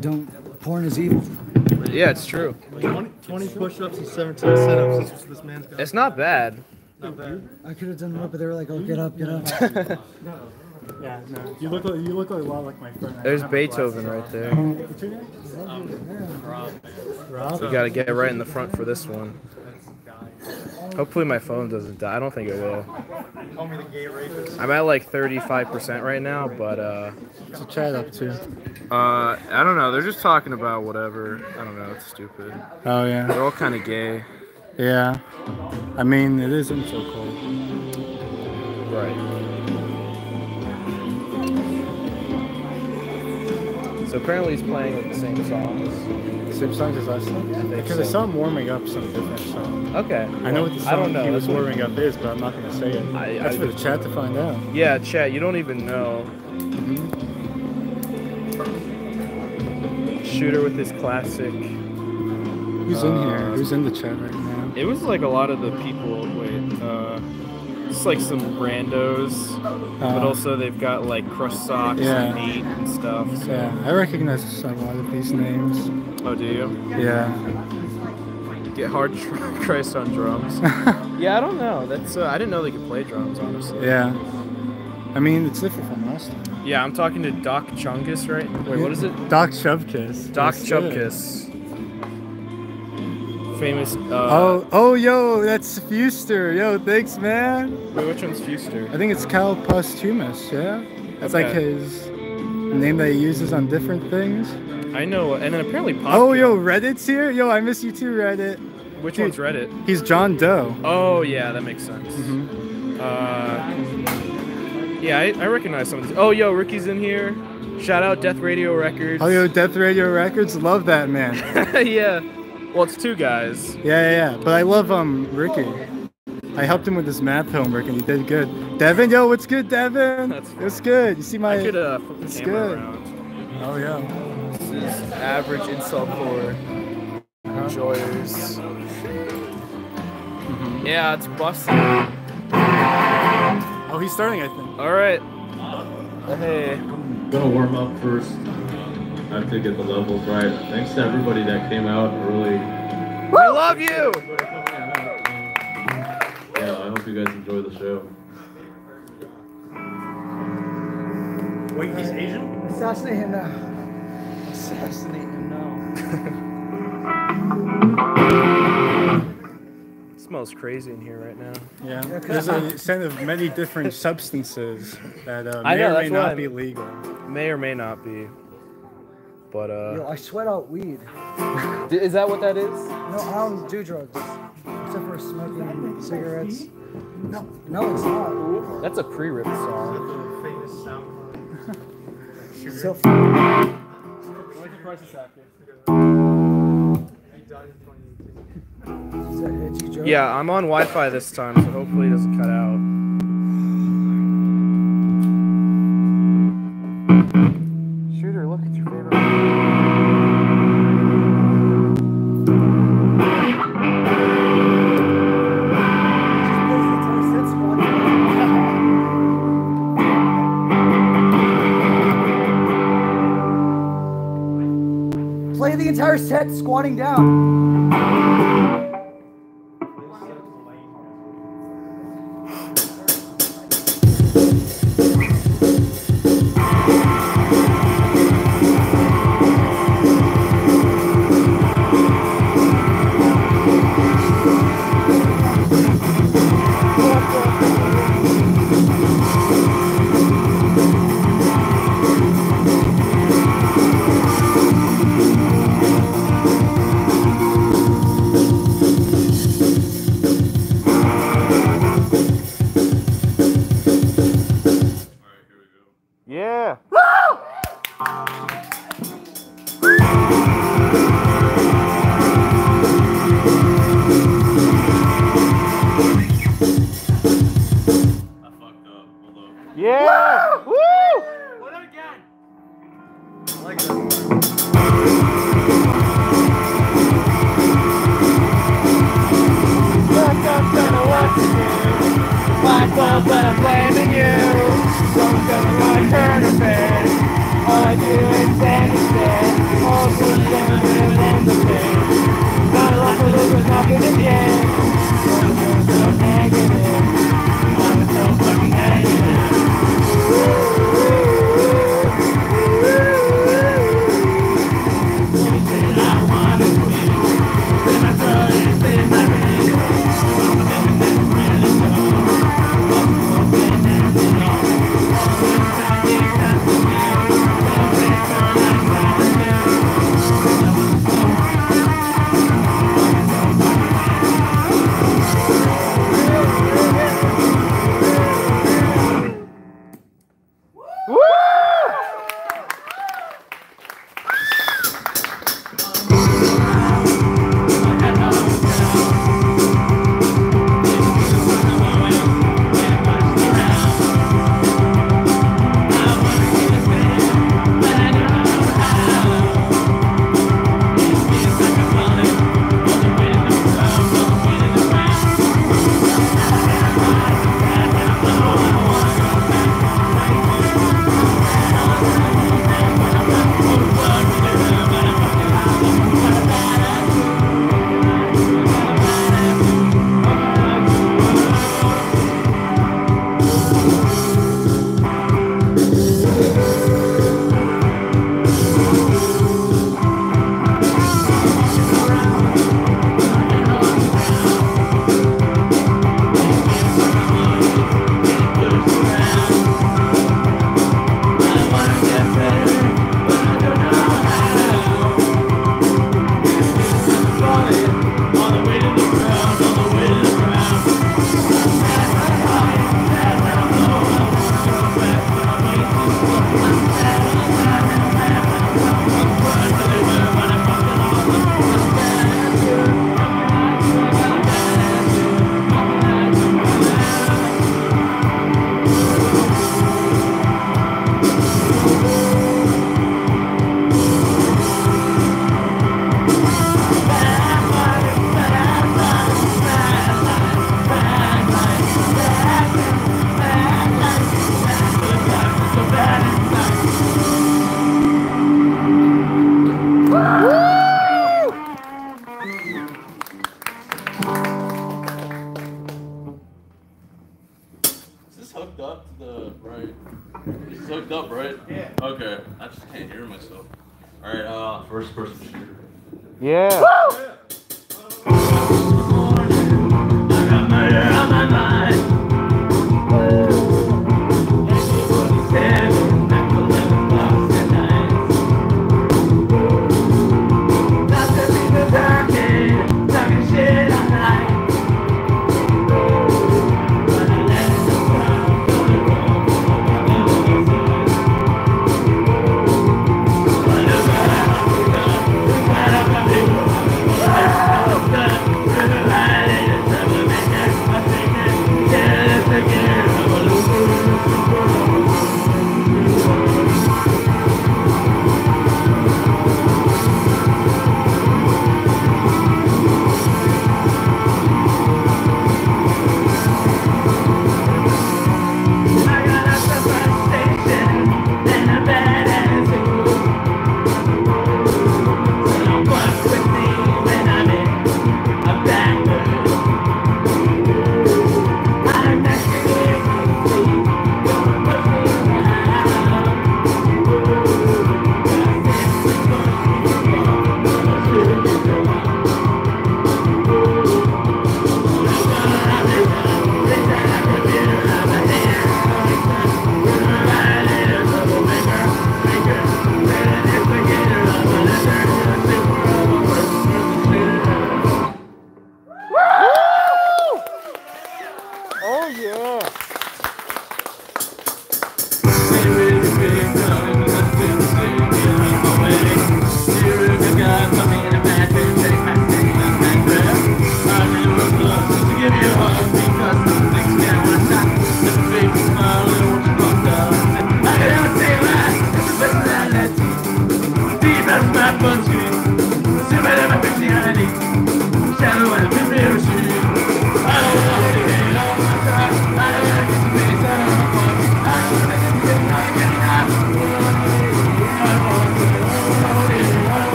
Don't. Porn is evil. Yeah, it's true. 20, 20 push-ups and 17 sit-ups. That's what this man's got. It's not bad. Not bad. I could have done more, but they were like, "Oh, get up, get up." Yeah, no. You look like you look like a lot like my friend. There's Beethoven right there. What's your name? Rob. We gotta get right in the front for this one. Hopefully my phone doesn't die. I don't think it will. Call me the gay rapist. I'm at like 35% right now, but uh. What's the chat up to? Uh, I don't know. They're just talking about whatever. I don't know. It's stupid. Oh yeah. They're all kind of gay. Yeah. I mean, it isn't so cold. Right. So apparently he's playing like the same songs. The same songs as last time? I Because I so. saw him warming up some different song. Okay. I know what the song I don't know. he was warming up is, but I'm not going to say it. I- That's I- for the chat to find out. Yeah, chat. You don't even know. Shooter with his classic. Who's in here? uh, Who's in the chat right now? It was like a lot of the people. Like some randos, but Uh, also they've got like crushed socks Yeah. and meat and stuff. So. Yeah, I recognize a lot of these names. Oh, do you? Yeah. Get hard Christ on drums. yeah, I don't know. That's uh, I didn't know they could play drums, honestly. Yeah. I mean, it's different from last time. Yeah, I'm talking to Doc Chungus, right? Wait, what is it? Doc Chubkiss. Doc That's. Chubkiss. Famous. Uh, oh, oh, yo, that's Fuster. Yo, thanks, man. Wait, which one's Fuster? I think it's Cal Posthumus. Yeah, that's like his name that he uses on different things. I know, and then apparently Pop. Oh, yo, Reddit's here. Yo, I miss you too, Reddit. Which Dude, one's Reddit? He's John Doe. Oh yeah, that makes sense. Mm-hmm. Uh, yeah, I, I recognize some of these. Oh, yo, Ricky's in here. Shout out Death Radio Records. Oh, yo, Death Radio Records. Love that man. yeah. Well, it's two guys. Yeah, yeah, yeah. But I love um Ricky. I helped him with his math homework and he did good. Devin, yo, what's good, Devin? That's It's good. You see my? I could uh, flip the it's camera good. around. Oh yeah. This is average insult core enjoyers. Mm-hmm. Yeah, it's busting. Oh, he's starting, I think. All right. Hey. Gonna warm up first. I have to get the levels right. Thanks to everybody that came out. Really, We love you. yeah. I hope you guys enjoy the show. Wait, he's Asian? Assassinate him now. Assassinate him now. smells crazy in here right now. Yeah. There's a scent of many different substances that uh, may know, or may not I'm- be legal. May or may not be. But uh, Yo, I sweat out weed. is that what that is? No, I don't do drugs. Except for smoking cigarettes. No, no, it's not. That's a pre-ripped song. So Is that it, you? Yeah, I'm on Wi-Fi this time, so hopefully it doesn't cut out. Play the entire set squatting down.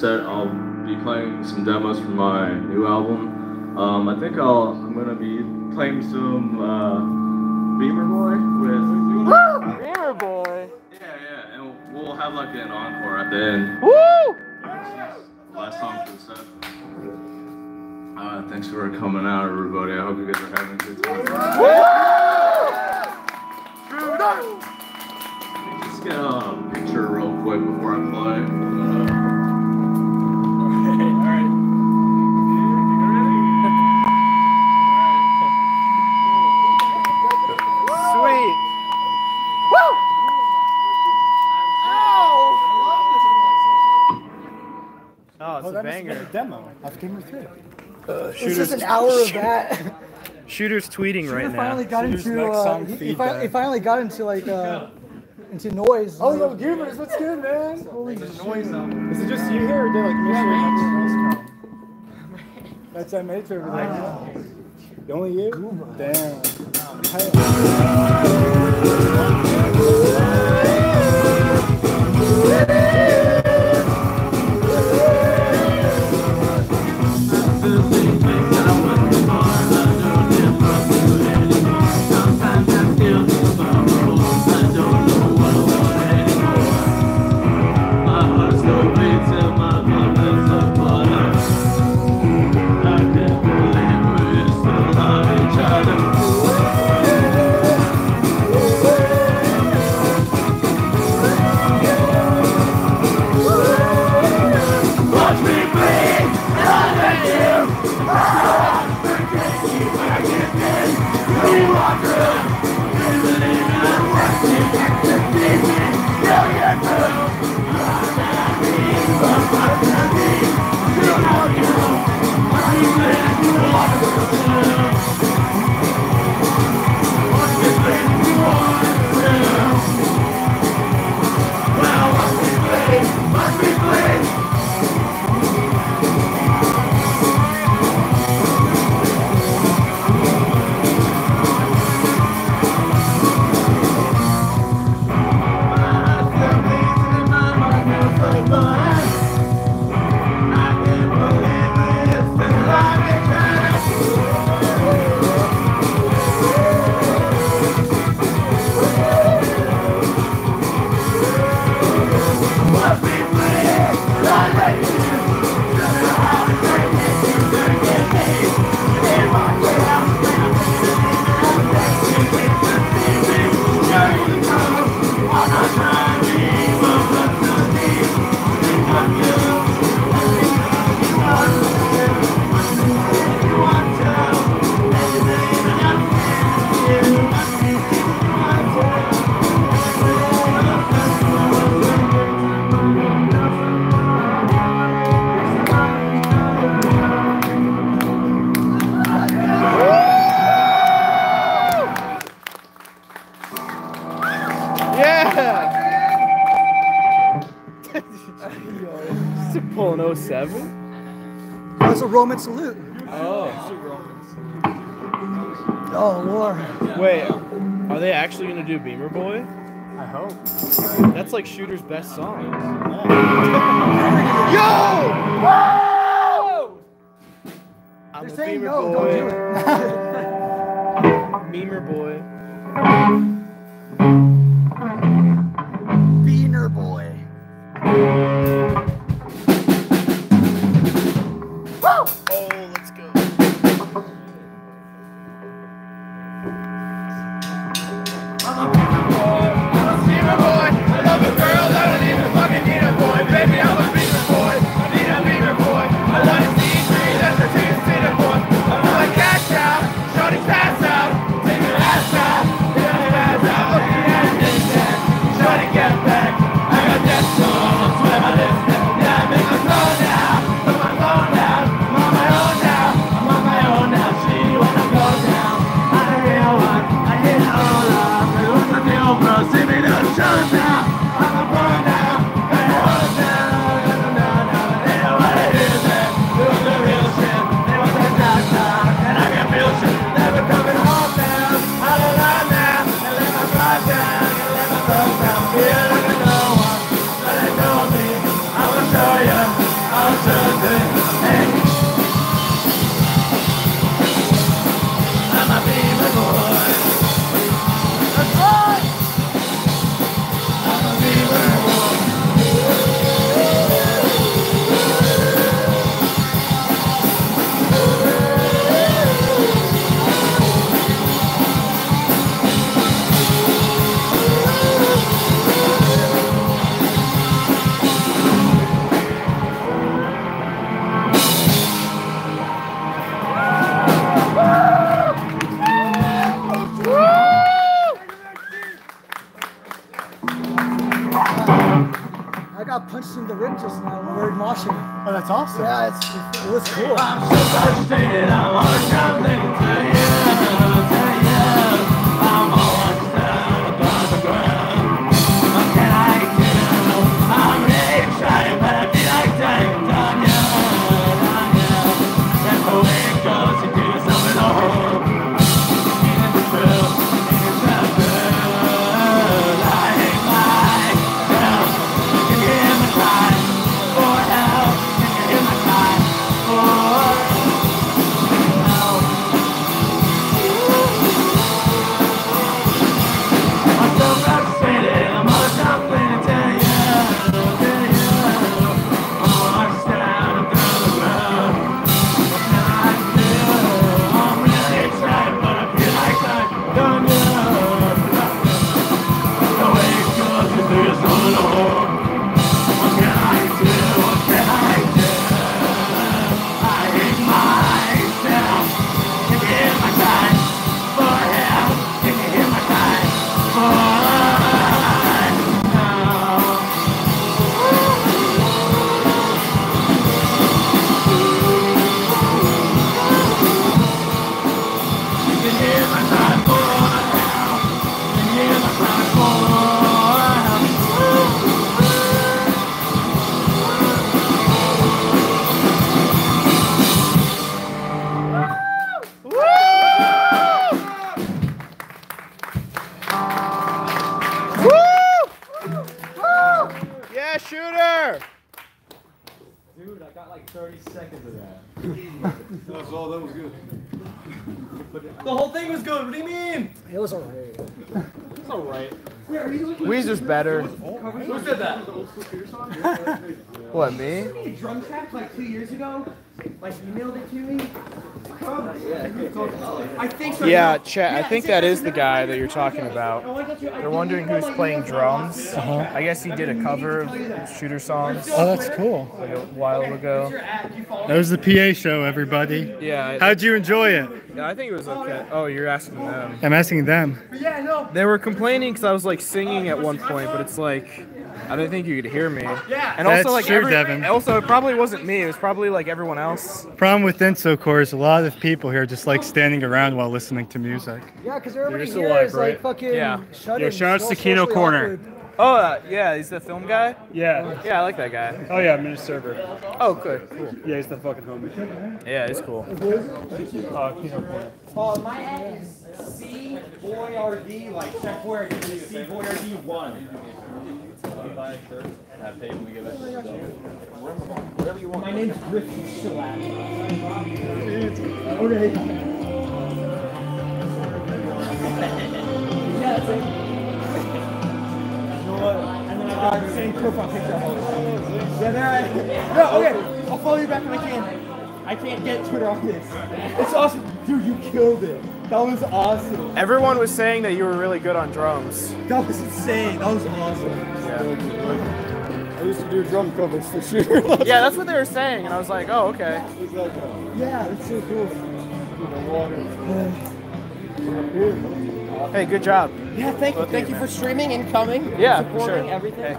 instead I'll be playing some demos from my an hour of that. Shooter's tweeting Shooter right finally now. Got into, uh, he, fi- he, finally got into like uh, into noise. Oh yo, Gubers, what's good, man? Holy There's shit. noise. Is it just you here, or did like yeah, That's that mate over there. Wow. The only you? Damn. What is this? salute. Oh. Oh, Lord. Wait, are they actually going to do Beamer Boy? I hope. That's like Shooter's best song. Yo! Whoa! I'm They're a Beamer no, Boy. Beamer Boy. Yeah, Chet, I think that is the guy that you're talking about. They're wondering who's playing drums. Uh-huh. I guess he did a cover of Shooter songs. Oh, that's cool. Like a while ago. That was the PA show, everybody. Yeah. I- How'd you enjoy it? Yeah, I think it was okay. Oh, you're asking them. I'm asking them. Yeah, no. They were complaining because I was like singing at one point, but it's like I didn't think you could hear me. Yeah. And also That's like true, every, Devin. also it probably wasn't me. It was probably like everyone else. Problem with Insocore is a lot of people here just like standing around while listening to music. Yeah, because everybody here live, is like right? fucking Yeah. shut Yo, in, shout outs so to Kino Corner. awkward. Oh uh, yeah, he's the film guy. Yeah. Yeah, I like that guy. Oh yeah, I'm in a server. Oh, good, cool. Yeah, he's the fucking homie. Yeah, it's cool. Uh, Kino Corner. Oh, my ad is C Boy RD, like check where it is C Boy RD one. Whatever you want. My name's Griffin Shellac. Okay. yeah, that's it. You know what? And then I got the same profile picture. Yeah, there I No, okay. I'll follow you back when I can. I can't get Twitter on this. It's awesome. Dude, you killed it. That was awesome. Everyone was saying that you were really good on drums. That was insane. That was awesome. Yeah. I used to do drum covers for sure. Yeah, that's what they were saying, and I was like, oh, okay. Yeah, that's so cool. Hey, good job. Yeah, thank you. Thank you for streaming and coming. Yeah, and for supporting sure. everything.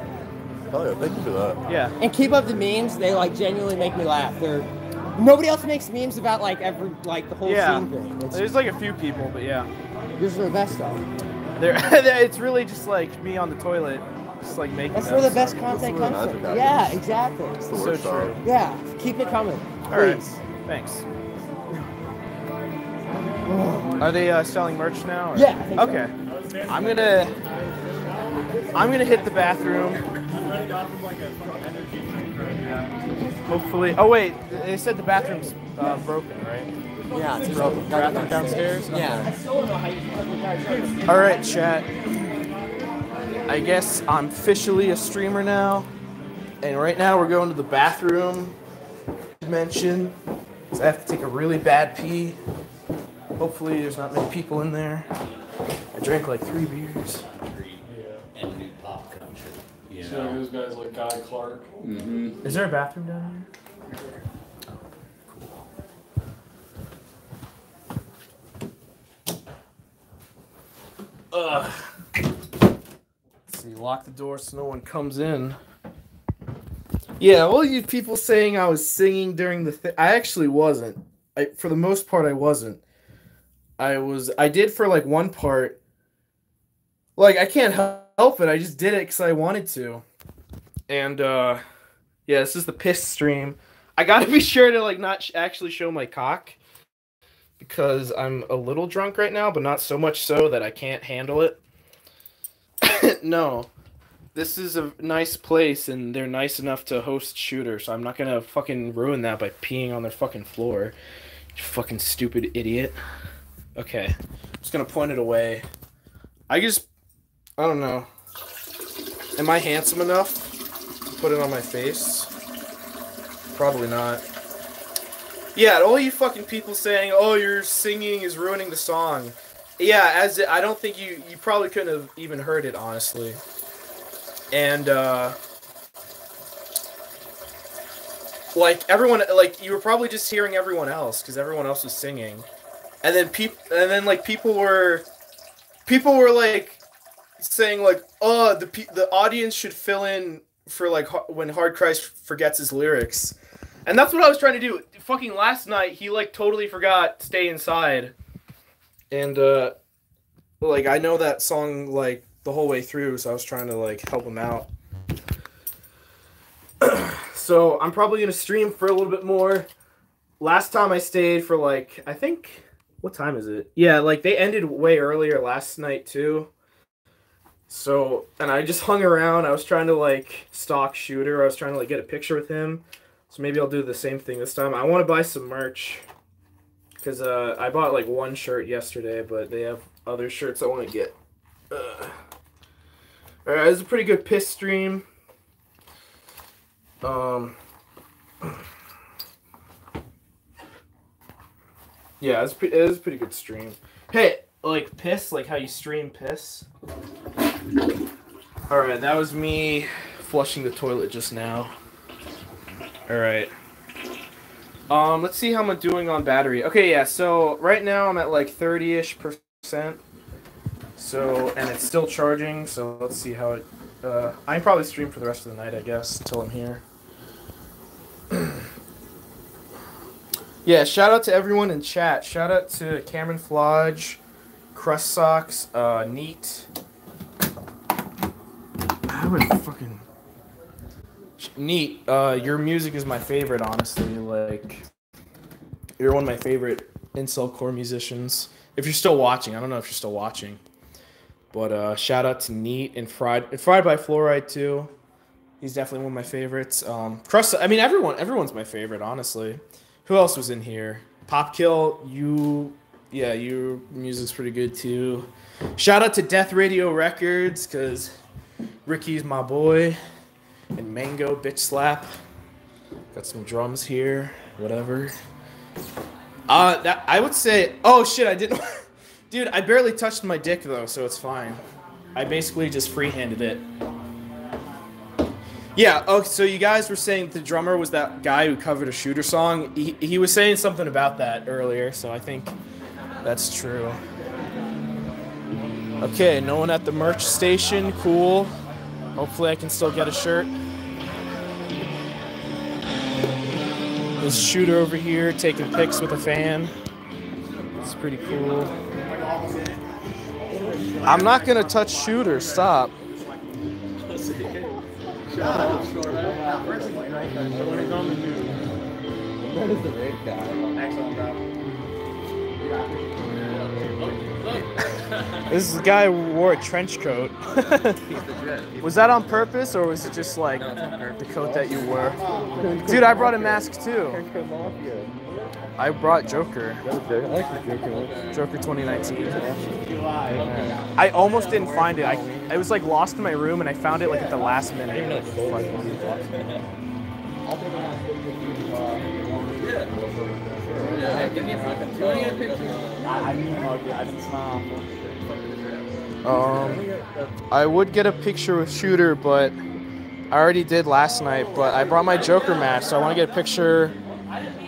Hell yeah, thank you for that. Yeah. And keep up the memes. They like genuinely make me laugh. They're nobody else makes memes about like every like the whole Yeah. scene thing. It's, There's like a few people, but yeah. yours are the best though. They're, it's really just like me on the toilet, just like making. That's them. where the best content comes from. happens. Yeah, exactly. It's the So worst true. hour. Yeah, keep it coming. All right. Please. Thanks. Are they uh, selling merch now? or- Yeah, I think so. Okay. I'm gonna. I'm gonna hit the bathroom. Hopefully. Oh wait, they said the bathroom's uh, broken, right? Yeah, it's broken. Bathroom downstairs. Yeah. All right, chat. I guess I'm officially a streamer now, and right now we're going to the bathroom. Mention, I have to take a really bad pee. Hopefully, there's not many people in there. I drank like three beers. And new pop culture. You So know? those guys like Guy Clark. Mm-hmm. Is there a bathroom down here? Ugh. Let's see, lock the door so no one comes in. Yeah, all you people saying I was singing during the thing. I actually wasn't. I for the most part I wasn't. I was. I did for like one part. Like I can't help it. I just did it because I wanted to. And uh, yeah, this is the piss stream. I gotta be sure to like not sh- actually show my cock because I'm a little drunk right now, but not so much so that I can't handle it. no this is a nice place and they're nice enough to host shooter, so I'm not gonna fucking ruin that by peeing on their fucking floor. You fucking stupid idiot. Okay. I'm just gonna point it away. I just I don't know. Am I handsome enough to put it on my face? Probably not. Yeah, all you fucking people saying, "Oh, your singing is ruining the song." Yeah, as it, I don't think you you probably couldn't have even heard it honestly and uh like everyone like you were probably just hearing everyone else because everyone else was singing and then people and then like people were people were like saying like oh the the audience should fill in for like when hard christ forgets his lyrics and that's what i was trying to do fucking last night he like totally forgot stay inside and uh like i know that song like the whole way through, so I was trying to like help him out. so I'm probably gonna stream for a little bit more. Last time I stayed for like I think what time is it? Yeah, like they ended way earlier last night too. So and I just hung around. I was trying to like stalk shooter. I was trying to like get a picture with him. So maybe I'll do the same thing this time. I want to buy some merch because uh, I bought like one shirt yesterday, but they have other shirts I want to get. Uh, Alright, this is a pretty good piss stream. Um, yeah, it's pretty. It is a pretty good stream. Hey, like piss, like how you stream piss. All right, that was me flushing the toilet just now. All right. Um, let's see how I'm doing on battery. Okay, yeah. So right now I'm at like 30ish percent. So and it's still charging. So let's see how it. Uh, I can probably stream for the rest of the night, I guess, until I'm here. yeah, shout out to everyone in chat. Shout out to Cameron Flodge, Crust Socks, uh, Neat. I would fucking. Neat. Uh, your music is my favorite, honestly. Like, you're one of my favorite incel core musicians. If you're still watching, I don't know if you're still watching. But uh, shout out to Neat and Fried and Fried by Fluoride too. He's definitely one of my favorites. Um, Crust. I mean, everyone. Everyone's my favorite, honestly. Who else was in here? Popkill. You. Yeah, your music's pretty good too. Shout out to Death Radio Records, cause Ricky's my boy, and Mango Bitch Slap. Got some drums here. Whatever. Uh, that I would say. Oh shit! I didn't. Dude, I barely touched my dick though, so it's fine. I basically just free-handed it. Yeah, oh, so you guys were saying the drummer was that guy who covered a shooter song. He, he was saying something about that earlier, so I think that's true. Okay, no one at the merch station. Cool. Hopefully, I can still get a shirt. This shooter over here taking pics with a fan. It's pretty cool. I'm not gonna touch shooter. Stop. This guy wore a trench coat. was that on purpose, or was it just like the coat that you wore? Dude, I brought a mask too. I brought Joker. Joker 2019. I almost didn't find it. I, I was like lost in my room and I found it like at the last minute. Um, I would get a picture with Shooter, but I already did last night. But I brought my Joker mask, so I want to get a picture.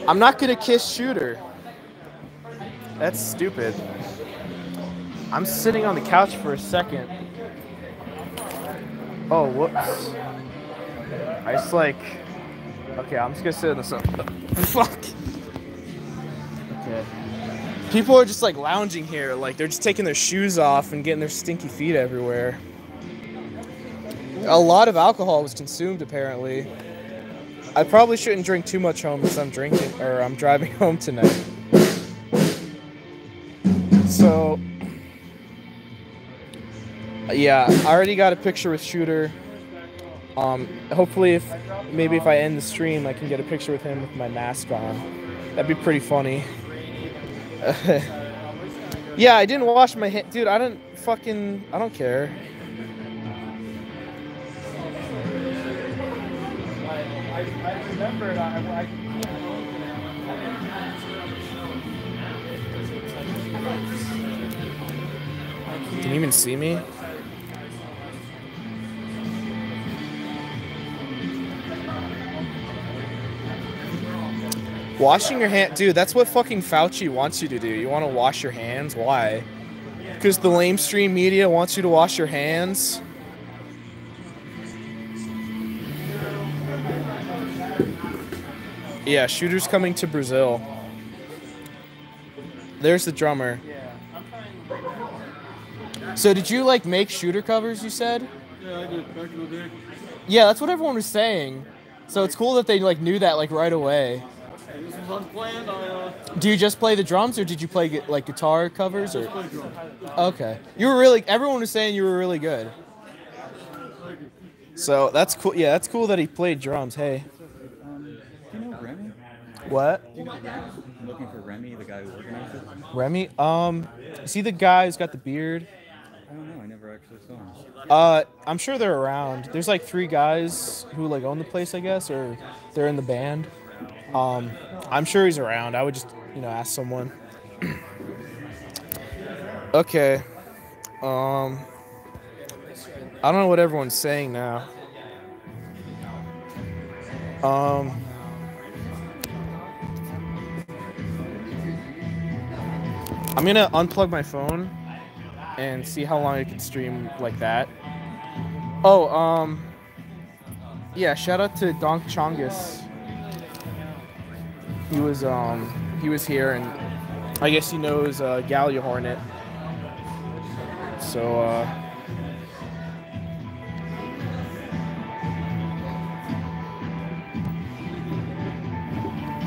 I'm not gonna kiss Shooter. That's stupid. I'm sitting on the couch for a second. Oh, whoops. I just like Okay, I'm just gonna sit in the sun. Fuck. Okay. People are just like lounging here, like they're just taking their shoes off and getting their stinky feet everywhere. A lot of alcohol was consumed apparently. I probably shouldn't drink too much home because I'm drinking or I'm driving home tonight. So yeah, I already got a picture with Shooter. Um, hopefully, if maybe if I end the stream, I can get a picture with him with my mask on. That'd be pretty funny. yeah, I didn't wash my hand, dude. I don't fucking. I don't care. Can you even see me? Washing your hand, dude. That's what fucking Fauci wants you to do. You want to wash your hands? Why? Because the lamestream media wants you to wash your hands. Yeah, shooter's coming to Brazil. There's the drummer. So did you like make shooter covers? You said. Yeah, I did back in the day. Yeah, that's what everyone was saying. So it's cool that they like knew that like right away. Was unplanned. I, uh, Do you just play the drums, or did you play like guitar covers? Or just played drums. okay, you were really. Everyone was saying you were really good. So that's cool. Yeah, that's cool that he played drums. Hey, Um, do you know Remy? what? Do you know Remy? I'm looking for Remy, the guy who organized it. Remy? Um, is he the guy who's got the beard? I don't know. I never actually saw him. Uh, I'm sure they're around. There's like three guys who like own the place, I guess, or they're in the band. Um, I'm sure he's around. I would just, you know, ask someone. okay. Um, I don't know what everyone's saying now. Um. I'm gonna unplug my phone and see how long I can stream like that. Oh, um, yeah. Shout out to Donk Chongus. He was um he was here and I guess he knows uh, Gallia Hornet. So uh.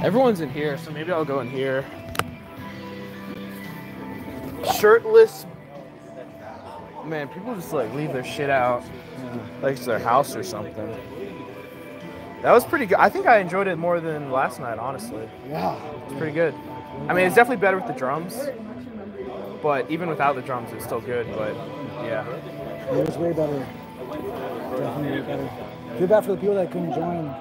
Everyone's in here, so maybe I'll go in here. Shirtless Man, people just like leave their shit out, like to their house or something. That was pretty good. I think I enjoyed it more than last night, honestly. Yeah. It's pretty good. I mean, it's definitely better with the drums, but even without the drums, it's still good. But yeah, It was way better. Definitely way better. Too bad for the people that couldn't join.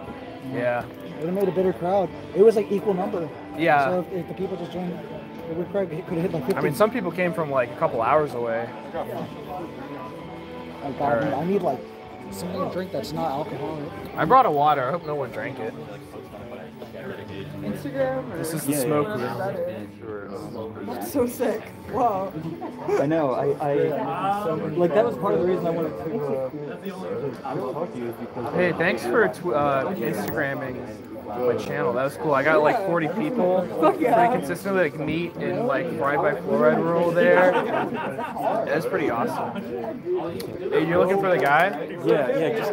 yeah, It would have made a better crowd. It was like equal number. Yeah. So if, if the people just joined, it would probably could have hit like 50. I mean, some people came from like a couple hours away. Like, I, need, I need like something to drink that's not alcoholic. I brought a water. I hope no one drank it. Instagram? This is the or- smoke Is room. That's so sick. Wow. I know. I, I like that was part of the reason I wanted to, uh, to talk to you Hey, thanks for tw- uh, Instagramming my channel. That was cool. I got like 40 people pretty consistently, like meet in like Fried by Fluoride Rural there. That's pretty awesome. Hey, you're looking for the guy? Yeah, yeah. Just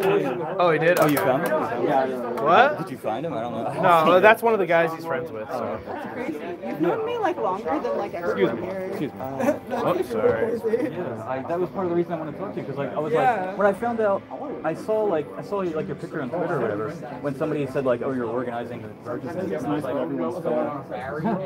Oh, he did. Oh, you found him? Yeah. What? Did you find him? I don't know. No, that's one of the guys he's friends with. So. That's Crazy. You've known me like longer than like everyone here. Excuse me. Oh, sorry. Yeah, I, that was part of the reason I wanted to talk to you because like I was Yeah. like when I found out I saw like I saw like your picture on Twitter or whatever when somebody said like oh you're organizing the purchases and I was like everyone's so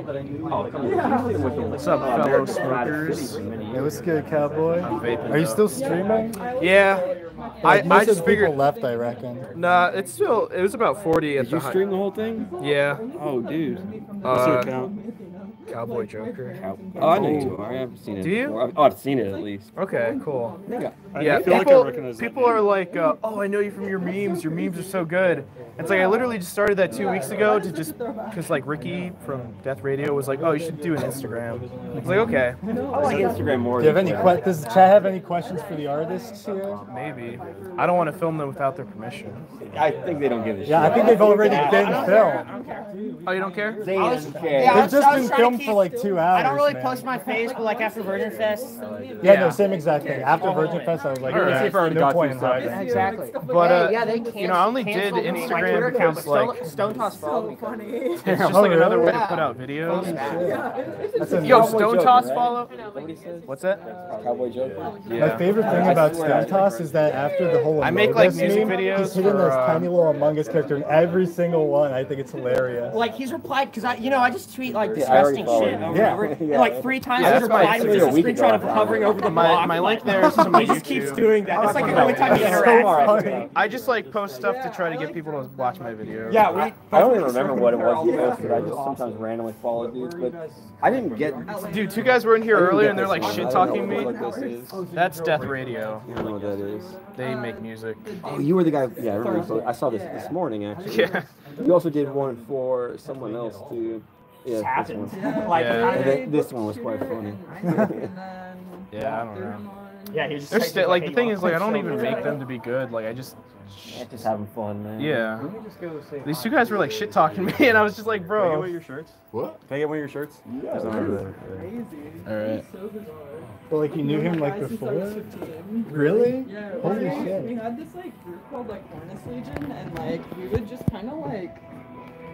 that I knew oh come What's up, fellow smokers? Hey, what's good, cowboy? Are you still streaming? Yeah. I, Like, I most of just the figured. people left, I reckon. Nah, it's still. It was about 40 at Did the you hi- stream the whole thing? Yeah. Oh, dude. Uh, What's your account? Cowboy Joker. Oh, I know you are. I haven't seen it. Do you? before. I've- Oh, I've seen it at least. Okay, cool. Yeah. Yeah, I feel like I people, people are like, uh, oh, I know you from your memes. Your memes are so good. It's like I literally just started that two weeks ago to just because like Ricky from Death Radio was like, oh, you should do an Instagram. I was like, okay. I like Instagram more. Do you have any que- Does Chad have any questions for the artists here? Maybe. I don't want to film them without their permission. I think they don't give a shit. Yeah, I think they've already been filmed. Oh, you don't care? They don't care. Yeah, They've just I was been filmed keep- for like two hours. I don't really man. post my face, but like after Virgin Fest. Yeah, no, same exact thing. After Virgin Fest, I was like, Alright. yeah, See if I already no got point you in something. hiding. Exactly. But uh, yeah, they you know, I only did canceled. My Instagram Twitter account because like Stone, Stone Toss followed me. funny. it's just Oh, like another way really? to put out videos. That's a Yo, nice- Stone Toss follow. What's that? Cowboy Joker. My favorite thing about Stone Toss is that after the whole I make, like, Us music meme, videos he's hidden for, this tiny little Among Us character in every single one. I think it's hilarious. Like he's replied because I, you know, I just tweet like Yeah, disgusting followed shit over Yeah. and over. Yeah. And, like three times Yeah, he's that's my- replied with a just a screenshot of hovering over the My- block. my link there is to my He just keeps doing that. That's like the only time he Yeah. interacts. I just like post stuff to try to get people to watch my videos. Yeah, we- I don't even remember what it was he posted. I just sometimes randomly follow dudes, but I didn't get. Dude, two guys were in here earlier and they're like one. Shit talking me. what this is. That's Death Radio. I don't know what that is. They make music. Oh, you were the guy. Yeah, I remember. I saw this this morning actually. Yeah. You also did one for someone else too. Yeah, this one. Like, Yeah. And th- this one was quite funny. Yeah, I don't know. Yeah, he just They're typed like like the thing is like I don't even make them to be good. Like I just Yeah, just having fun, man. yeah. These two guys were like shit talking me, and I was just like, bro. Can I get bro. one of your shirts? What? Can I get one of your shirts? Yeah, There's none over Crazy. All right. So bizarre. But like you knew him like Guys since I before? Really? Yeah. Holy we, shit. We had this like group called like Hornets Legion, and like we would just kind of like,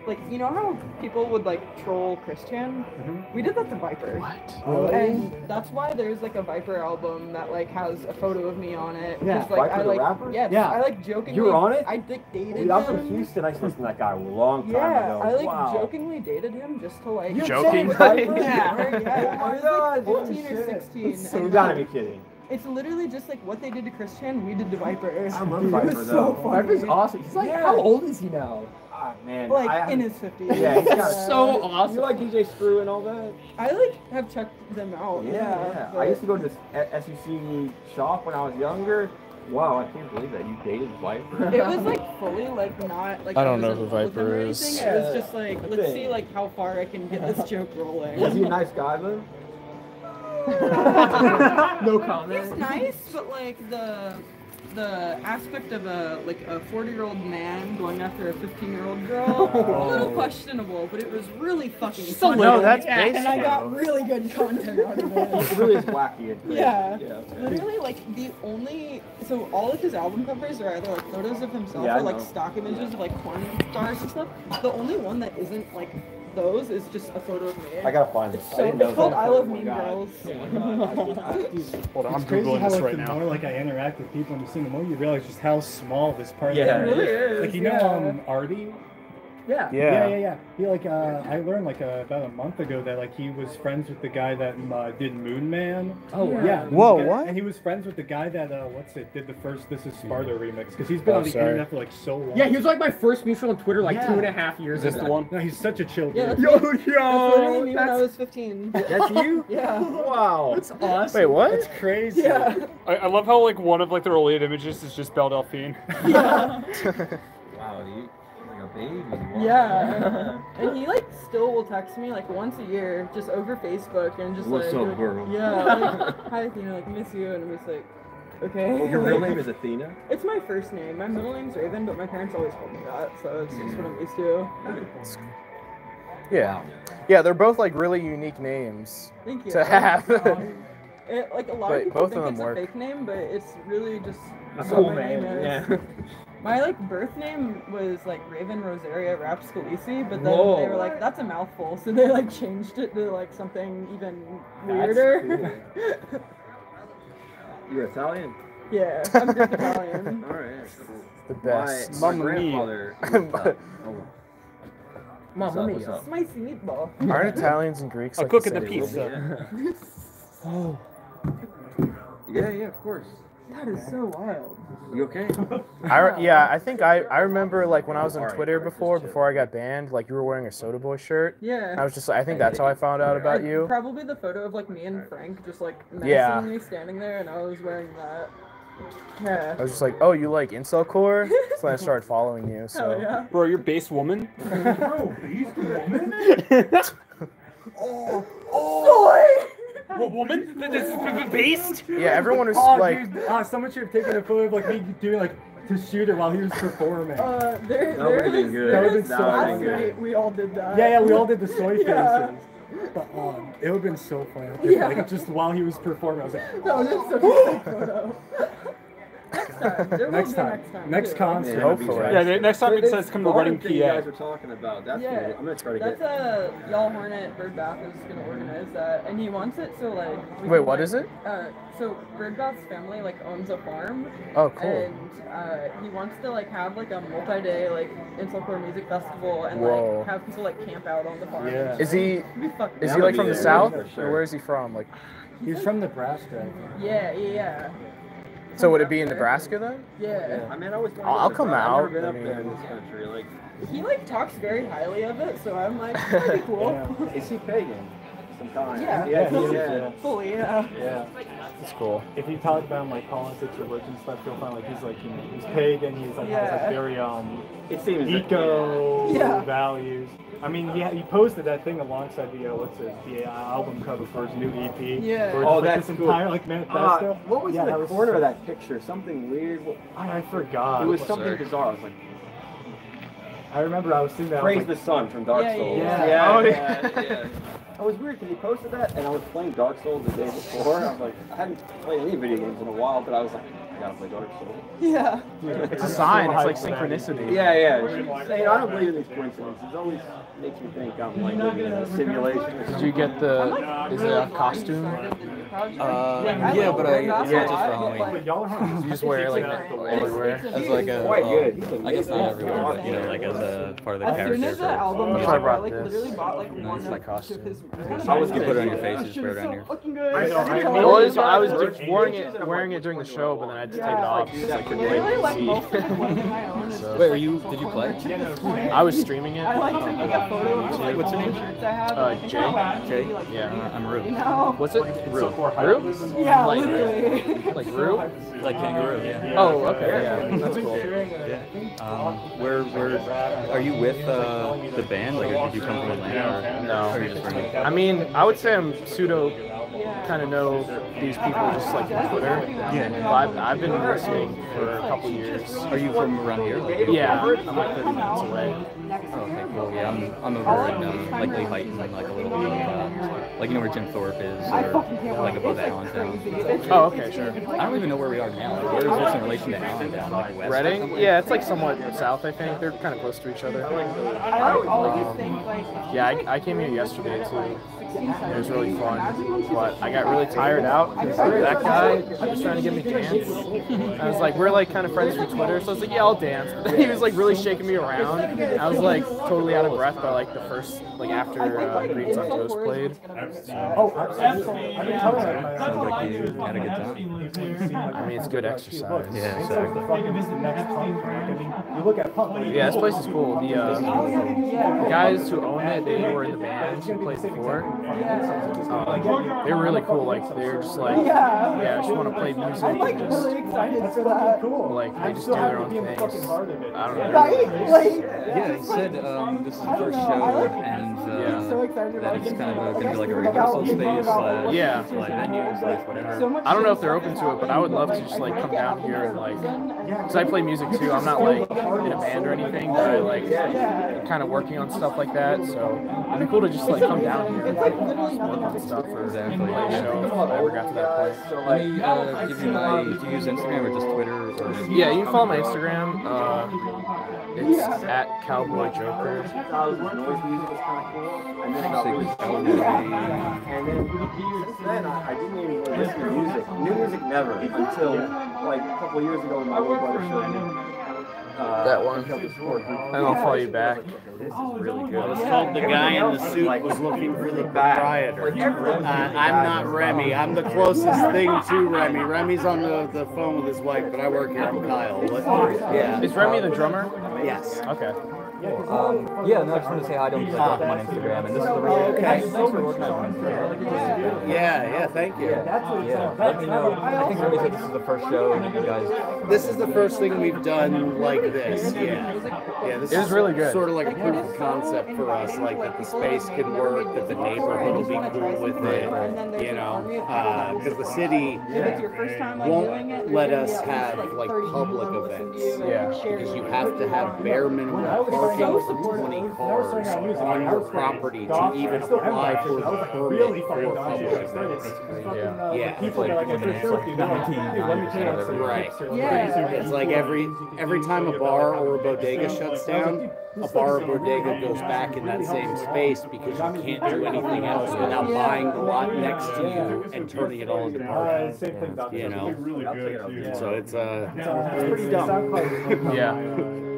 like you know how people would like troll Christian? Mm-hmm. We did that to Viper. What? Really? And that's why there's like a Viper album that like has a photo of me on it. Yeah. 'cause, like I Viper the like rapper? yes, Yeah. I like jokingly. You were on it? I like dated Dude, I'm from. Houston. I used to listen to that guy a long time Yeah, ago. I like wow. jokingly dated him just to like. You Joking? said Viper? Yeah, oh yeah. I was like God, 15 or 16. So you gotta like, be kidding. It's literally just like what they did to Christian, we did to Viper. I love Dude, Viper it's though. so funny. Viper's awesome. He's like, Yeah. how old is he now? Ah, man. Like I, in his 50s. Yeah, he's got So awesome. You like DJ Screw and all that? I like have checked them out. Yeah, Yeah. yeah. I used to go to this SEC shop when I was younger. Wow, I can't believe that you dated Viper. It was like fully like not like I don't know in who love with him Viper is. anything. It was just like Okay. let's see like how far I can get this joke rolling. Was he a nice guy though? No comment. He's nice, but like the the aspect of a like a 40 year old man going after a 15 year old girl oh. a little questionable, but it was really fucking Just a funny. little, that's yeah, and I got really good content out of it. It really is wacky. and crazy. Yeah. Yeah. Literally, like the only so all of his album covers are either like photos of himself Yeah, or like stock images of like porn stars and stuff. The only one that isn't like those is just a photo of me. I gotta find this. It's, I so, it's called. I Love Oh Mean Girls. Hold on, I'm It's crazy googling how this like right the now. more like I interact with people and you see the more you realize just how small this part Yeah. of It really is, Like you know yeah. um Artie? Yeah. Yeah, Yeah. yeah, yeah. He like uh, I learned like uh, about a month ago that like he was friends with the guy that uh, did Moon Man. Oh, wow. yeah. Whoa, the guy- what? And he was friends with the guy that uh, what's it did the first This Is Sparta remix because he's been Oh, on the sorry. internet for like so long. Yeah, he was like my first mutual on Twitter like Yeah. two and a half years Is this ago. the one? No, he's such a chill dude. Yeah, that's Yo, me. That's yo, literally me when I was 15. That's you? Yeah. Wow. That's awesome. Wait, what? That's crazy. Yeah. I, I love how like one of like the related images is just Belle Delphine. Yeah. Wow, you like a baby. Yeah. and he like still will text me like once a year just over Facebook and just What's like up, girl? Yeah, like hi Athena, like miss you and I'm just like okay. Oh, Your real name is Athena? It's my first name. My middle name's Raven, but my parents always called me that, so it's just what I'm used to. Yeah. Yeah, they're both like really unique names Thank you. to have. It, like a lot But of people both think of it's work. a fake name, but it's really just A cool my name, is. yeah. My like birth name was like Raven Rosaria Rap Scalisi, but then Whoa. they were like, "That's a mouthful," so they like changed it to like something even That's weirder. You're Italian? yeah, I'm Greek Italian. Alright. the best. My, my grandfather. was, oh, Mamma mia. Spicy meatball. Aren't Italians and Greeks I'm like cooking the the pizza. yeah. Oh. Yeah, yeah, of course. That is so wild. You okay? I yeah, I think I, I remember like when I was on Twitter before before I got banned, like you were wearing a Soda Boy shirt. Yeah. I was just like, I think that's how I found out about Like, you. Probably the photo of like me and Frank just like Yeah. menacingly standing there, and I was wearing that. Yeah. I was just like, oh, you like incel core? so I started following you. So Hell yeah. Bro, you're base woman. Oh, oh. What woman? This is based? Yeah, everyone was oh, like- dude, uh, someone should have taken a photo of like me doing like to shoot it while he was performing. Uh, there, That would've there been good. That would've been so so good. we all did that. yeah, yeah, we all did the soy Yeah. faces. But um, it would have been so funny. Yeah. Like just while he was performing, I was like, That was just such a sick photo. Next time. There will Next be time. next time. Next too. concert. Hopefully. Yeah, the- next time it says come to Hornet Reading, thing you guys are talking about. That's Yeah, gonna, I'm gonna try to that's get. uh, y'all Hornet Bird Bath is gonna organize that, and he wants it so like. Wait, can, what like- is it? Uh, so Bird Bath's family like owns a farm. Oh, cool. And uh, he wants to like have like a multi-day like incel core music festival and Whoa. like have people like camp out on the farm. Yeah. Is he It'd be fucking is he like from the south sure. or where is he from? Like, He's from Nebraska. Yeah, yeah, yeah. So would it be in Nebraska then? Yeah. I mean, I always. I'll- I'll come out, I've never I been up there in this country. Like, He like talks very highly of it, so I'm like, that'd be cool. is he pagan? Sometimes. Yeah. Yeah, yeah. yeah. Fully, yeah. Yeah. That's cool. If you talk about like politics, religion stuff, you'll find like he's like you know, he's pagan. He's like has Yeah. like very um It seems eco Yeah. values. I mean, yeah, he posted that thing alongside the uh, what's it, the uh, album cover for his new EP. Yeah. Where it's Oh, like that's this cool. entire like manifesto. Uh, what was yeah, in that the corner so- of that picture? Something weird. What- I, I forgot. It was What's something there? bizarre. I was like, I remember I was seeing that. I Praise like, the Sun from Dark Yeah, yeah, Souls. yeah. yeah, Oh, yeah, yeah. I was weird because he posted that, and I was playing Dark Souls the day before. I was like, I hadn't played any video games in a while, but I was like, I gotta play Dark Souls. Yeah. It's a sign. It's like synchronicity. Yeah, yeah. Saying I don't believe in these coincidences. It always makes me think I'm like living in a simulation. Did you get the is it a costume? Uh, yeah, but I it's not just for Halloween. You just wear it like everywhere. As like a, Quite well, good. I guess not everywhere, but you know, like as a part of the As soon character. as for- that album That's came out, I brought like this. literally bought like one it's my costume. his. I was gonna put it on your face, just put it on your. Fucking good. I know, I Every know. time Well, I was, I was just wearing it wearing it during the show, but then I had to take it Yeah. off because I couldn't I really see. most of the ones in my own. It's So- just, Wait, were you? Did you play? I was streaming it. I like a photo of like What's your name? I have. Uh, and I think Jay? I'll add Jay? maybe, like, Yeah, three. I'm Rue. You know? What's it? Rue. Rue? Yeah, Like- literally. Like Rue? Like kangaroo, yeah. Oh, okay, yeah, that's cool. Yeah. Um, where, where, are you with uh, the band? Like, did you come from Atlanta? Or, No. Or are you just running? I mean, I would say I'm pseudo kind of know these people just like from Twitter. Yeah. But I've, I've been listening for a couple years. Are you from around here? Yeah, I'm like 30 minutes away. Oh, okay, cool. Yeah, I'm, I'm over in um, like Lee Heights and like a little bit of, uh, like you know where Jim Thorpe is, or like above Allentown. Oh, okay, sure. I don't even know where we are now. Like, where is this in relation to Allentown? Like west? Reading? Yeah, it's like somewhat south, I think. They're kind of close to each other. I like always think like. Yeah, I, I came here yesterday too. It was really fun, but I got really tired out that guy I was trying to get me to dance. I was like, we're like kind of friends from Twitter, so I was like, yeah, I'll dance. But then he was like really shaking me around. I was like totally out of breath by like the first, like after uh, Greens On Toast played. Oh, absolutely. I've been telling him. Sounds like you had a good time. I mean, it's good exercise. Yeah, It's like the exactly. fucking this the next punk. Like, I mean, you look at Yeah, this place is cool. The, uh, the guys who own it, they were in the band who played before. Um, they're really cool. Like they're just like, Yeah. yeah, I just want to play music I'm like just really excited for that. cool. like they I'm just do their own be things. fucking heart of it. I don't know. Right? Like. Yeah, he said um, this is the first show, and uh, so excited that about it's kind of Like, going to be like a rehearsal space talk about, slash, Yeah. slash venue slash whatever. So I don't know if they're open to it, but I would love to just like come down here and like, cause I play music too. I'm not like in a band or anything, but I like kind of working on stuff like that. So it'd be cool to just like come down here and like work on stuff or Exactly. play a show if I ever got to that point. Let me uh, give you my. Do you use Instagram or just Twitter? Or... Yeah, you can follow my Instagram. Uh, it's at Cowboy Joker. noise music was kind of cool. And then Bruce Cowboy. And then I, didn't even really listen to music. New music never until like a couple years ago when my little brother showed me. Uh, That one. And I'll call you back. This is really good. I was told the guy in the suit was looking for the proprietor. Uh, I'm not Remy. I'm the closest thing to Remy. Remy's on the, the phone with his wife, but I work here. I'm Kyle. What- yeah. Is Remy the drummer? Yes. Okay. Um, yeah, no, I just wanted to say hi to him because I got him on Instagram, and this is the reason. Okay. Thanks, thanks for organizing it. Yeah, yeah, thank you. Yeah, let me know. I think Remy said this is the first show, and you guys. This is the first thing we've done like this. Yeah. Yeah, this is really good. Sort of like a proof of concept for us, like that the space can work, that the neighborhood will be cool with it. You know, because the city won't let us have like public events. Yeah. Because you have to have bare minimum parking for 20 cars on your property to even apply for the permit for public events. Yeah. Yeah. People are like, it's like 19, Right. Yeah. It's like every every time a bar or a bodega shuts down, a bar or bodega goes back in that same space because you can't do anything else without buying the lot next to you and turning it all into parking. You know. So it's uh, it's pretty dumb. Yeah.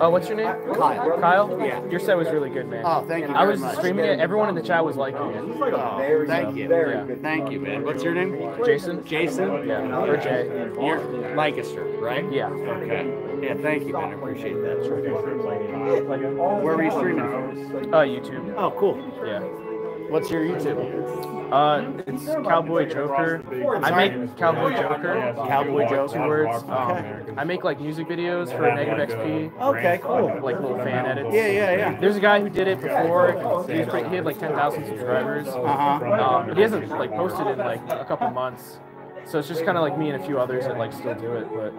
Oh, what's your name? Kyle. Kyle? Yeah. Your set was really good, man. Oh, thank you I was much. streaming it. Everyone in the chat was liking it. Oh, thank you. Very Yeah. Thank you, man. What's your name? Jason? Jason? Yeah. Or Jay. You're Lancaster, right? Yeah. Okay. Yeah, thank you, man. I appreciate that. Where were you streaming from? Uh, YouTube. Oh, cool. Yeah. What's your YouTube? Uh, it's Cowboy Joker. I make Cowboy Joker. Cowboy Two Joker. words. Um, I make like music videos for Negative XP. Okay, cool. Like little fan edits. Yeah, yeah, yeah. There's a guy who did it before. He, was pretty, he had like 10,000 subscribers. Uh-huh. Um, he hasn't like posted in like a couple months. So it's just kind of like me and a few others that like still do it, but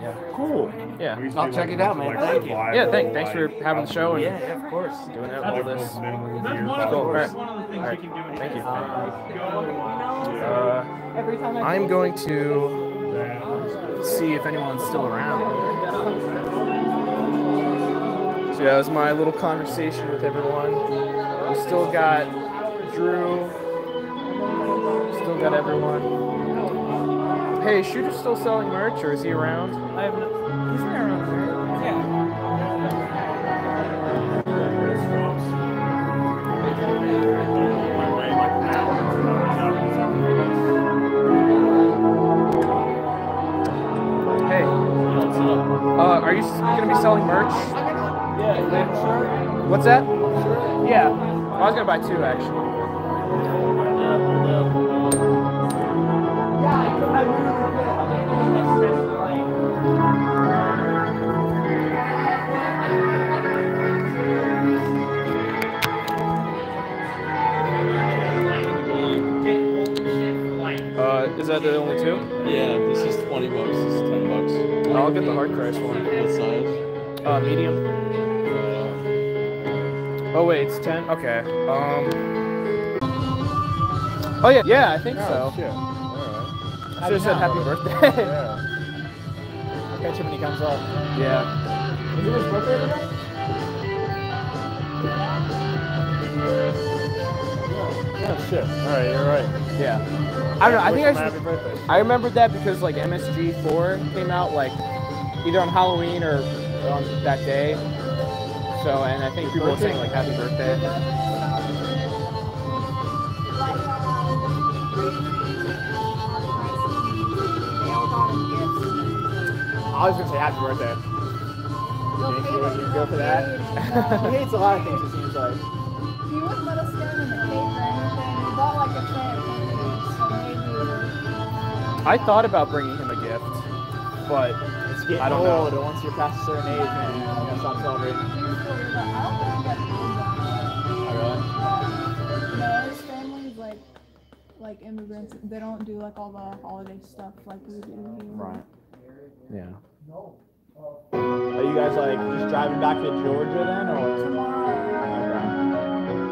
yeah. Cool. Yeah. I'll check it out, man. Thank you. Yeah, thank, thanks for having the show and Yeah, of course. doing it, all this. Cool. All right. All right. Thank you. Uh, I'm going to see if anyone's still around. So yeah, that was my little conversation with everyone. We still got Drew. Still got everyone. Hey, is Shooter still selling merch, or is he around? I have no. He's around? Yeah. Hey. Uh, are you gonna be selling merch? Yeah. Sure. What's that? Sure. Yeah. I was gonna buy two actually. Yeah, this is 20 bucks. This is 10 bucks. I'll get the hard Christ one. What size? Uh, medium. Oh wait, it's ten. Okay. Um. Oh yeah, yeah, I think so. shit. Should have said happy birthday. I'll catch him when he comes up. yeah. Is it his birthday today? Shit. Alright, you're right. Yeah. I don't know. I think I Wish should. birthday. I remembered that because like MSG four came out like either on Halloween or on that day. So and I think people were saying like happy birthday. I was gonna say happy birthday. You think you would go for that? he hates a lot of things, it seems like. I thought about bringing him a gift, but It's getting I don't know. old, and once you're past a certain age, man, you gotta stop celebrating. Oh, no, his family's like, like immigrants. They don't do like all the holiday stuff like we do. Right. Yeah. Are you guys like just driving back to Georgia then, or? Tomorrow. Okay.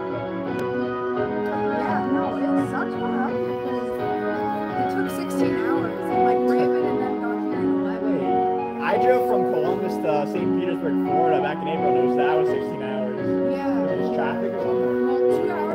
Yeah, no, it sucks coming up because it took 16 hours. And like Raven and then got here in 11. I drove from Columbus to St. Petersburg, Florida back in April. and It was that was 16 hours. Yeah. There's traffic or something. Well, two hours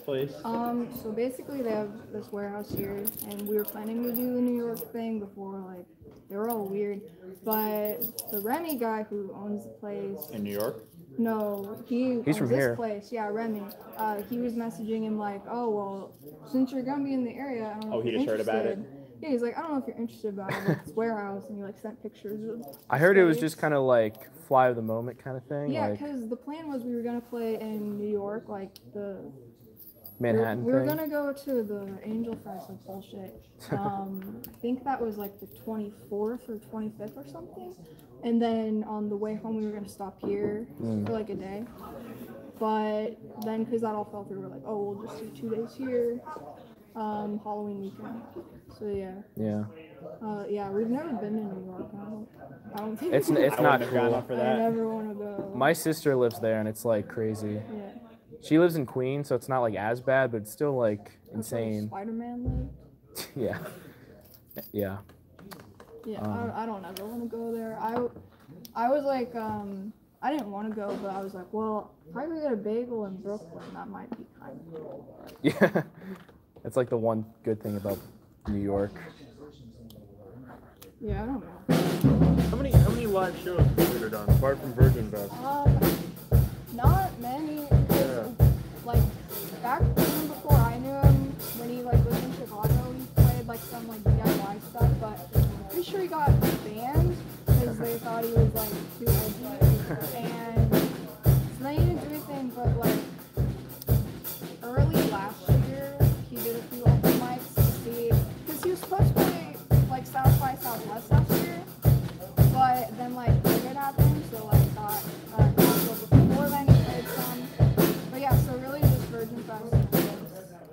place? Um, so basically they have this warehouse here, and we were planning to do the New York thing before, like, they were all weird. But the Remy guy who owns the place, In New York? no, he He's from this here. place. Yeah, Remy. Uh, he was messaging him like, oh well, since you're gonna be in the area, I don't know Oh, if he you're just heard about it? Yeah, he's like, I don't know if you're interested about it, but it's warehouse, and he like sent pictures of. I heard it was just kind of like fly of the moment kind of thing, Yeah, like because the plan was we were gonna play in New York, like the Manhattan we were, we were thing. gonna go to the Angel Fest, like bullshit. Um, I think that was like the 24th or 25th or something. And then on the way home, we were gonna stop here Mm. for like a day. But then, because that all fell through, we're like, oh, we'll just do two days here, um, Halloween weekend. So yeah. Yeah. Uh, yeah, we've never been to New York. I don't, I don't think It's it's not have cool. up for I that. never want to go. My sister lives there, and it's like crazy. Yeah. She lives in Queens, so it's not like as bad, but it's still like insane. Spider-Man live. yeah. Yeah. Yeah, Um, I, I don't ever want to go there. I, I was like, um, I didn't want to go, but I was like, well, if I could get a bagel in Brooklyn, that might be kind of cool. Yeah. That's like the one good thing about New York. Yeah, I don't know. How many how many live shows have you ever done apart from Virgin Fest? Um, not many. 'cause, Like back then, before I knew him, when he like lived in Chicago, he played like some like DIY stuff. But I'm pretty sure he got banned because they thought he was like too edgy. And so then he didn't do anything. But like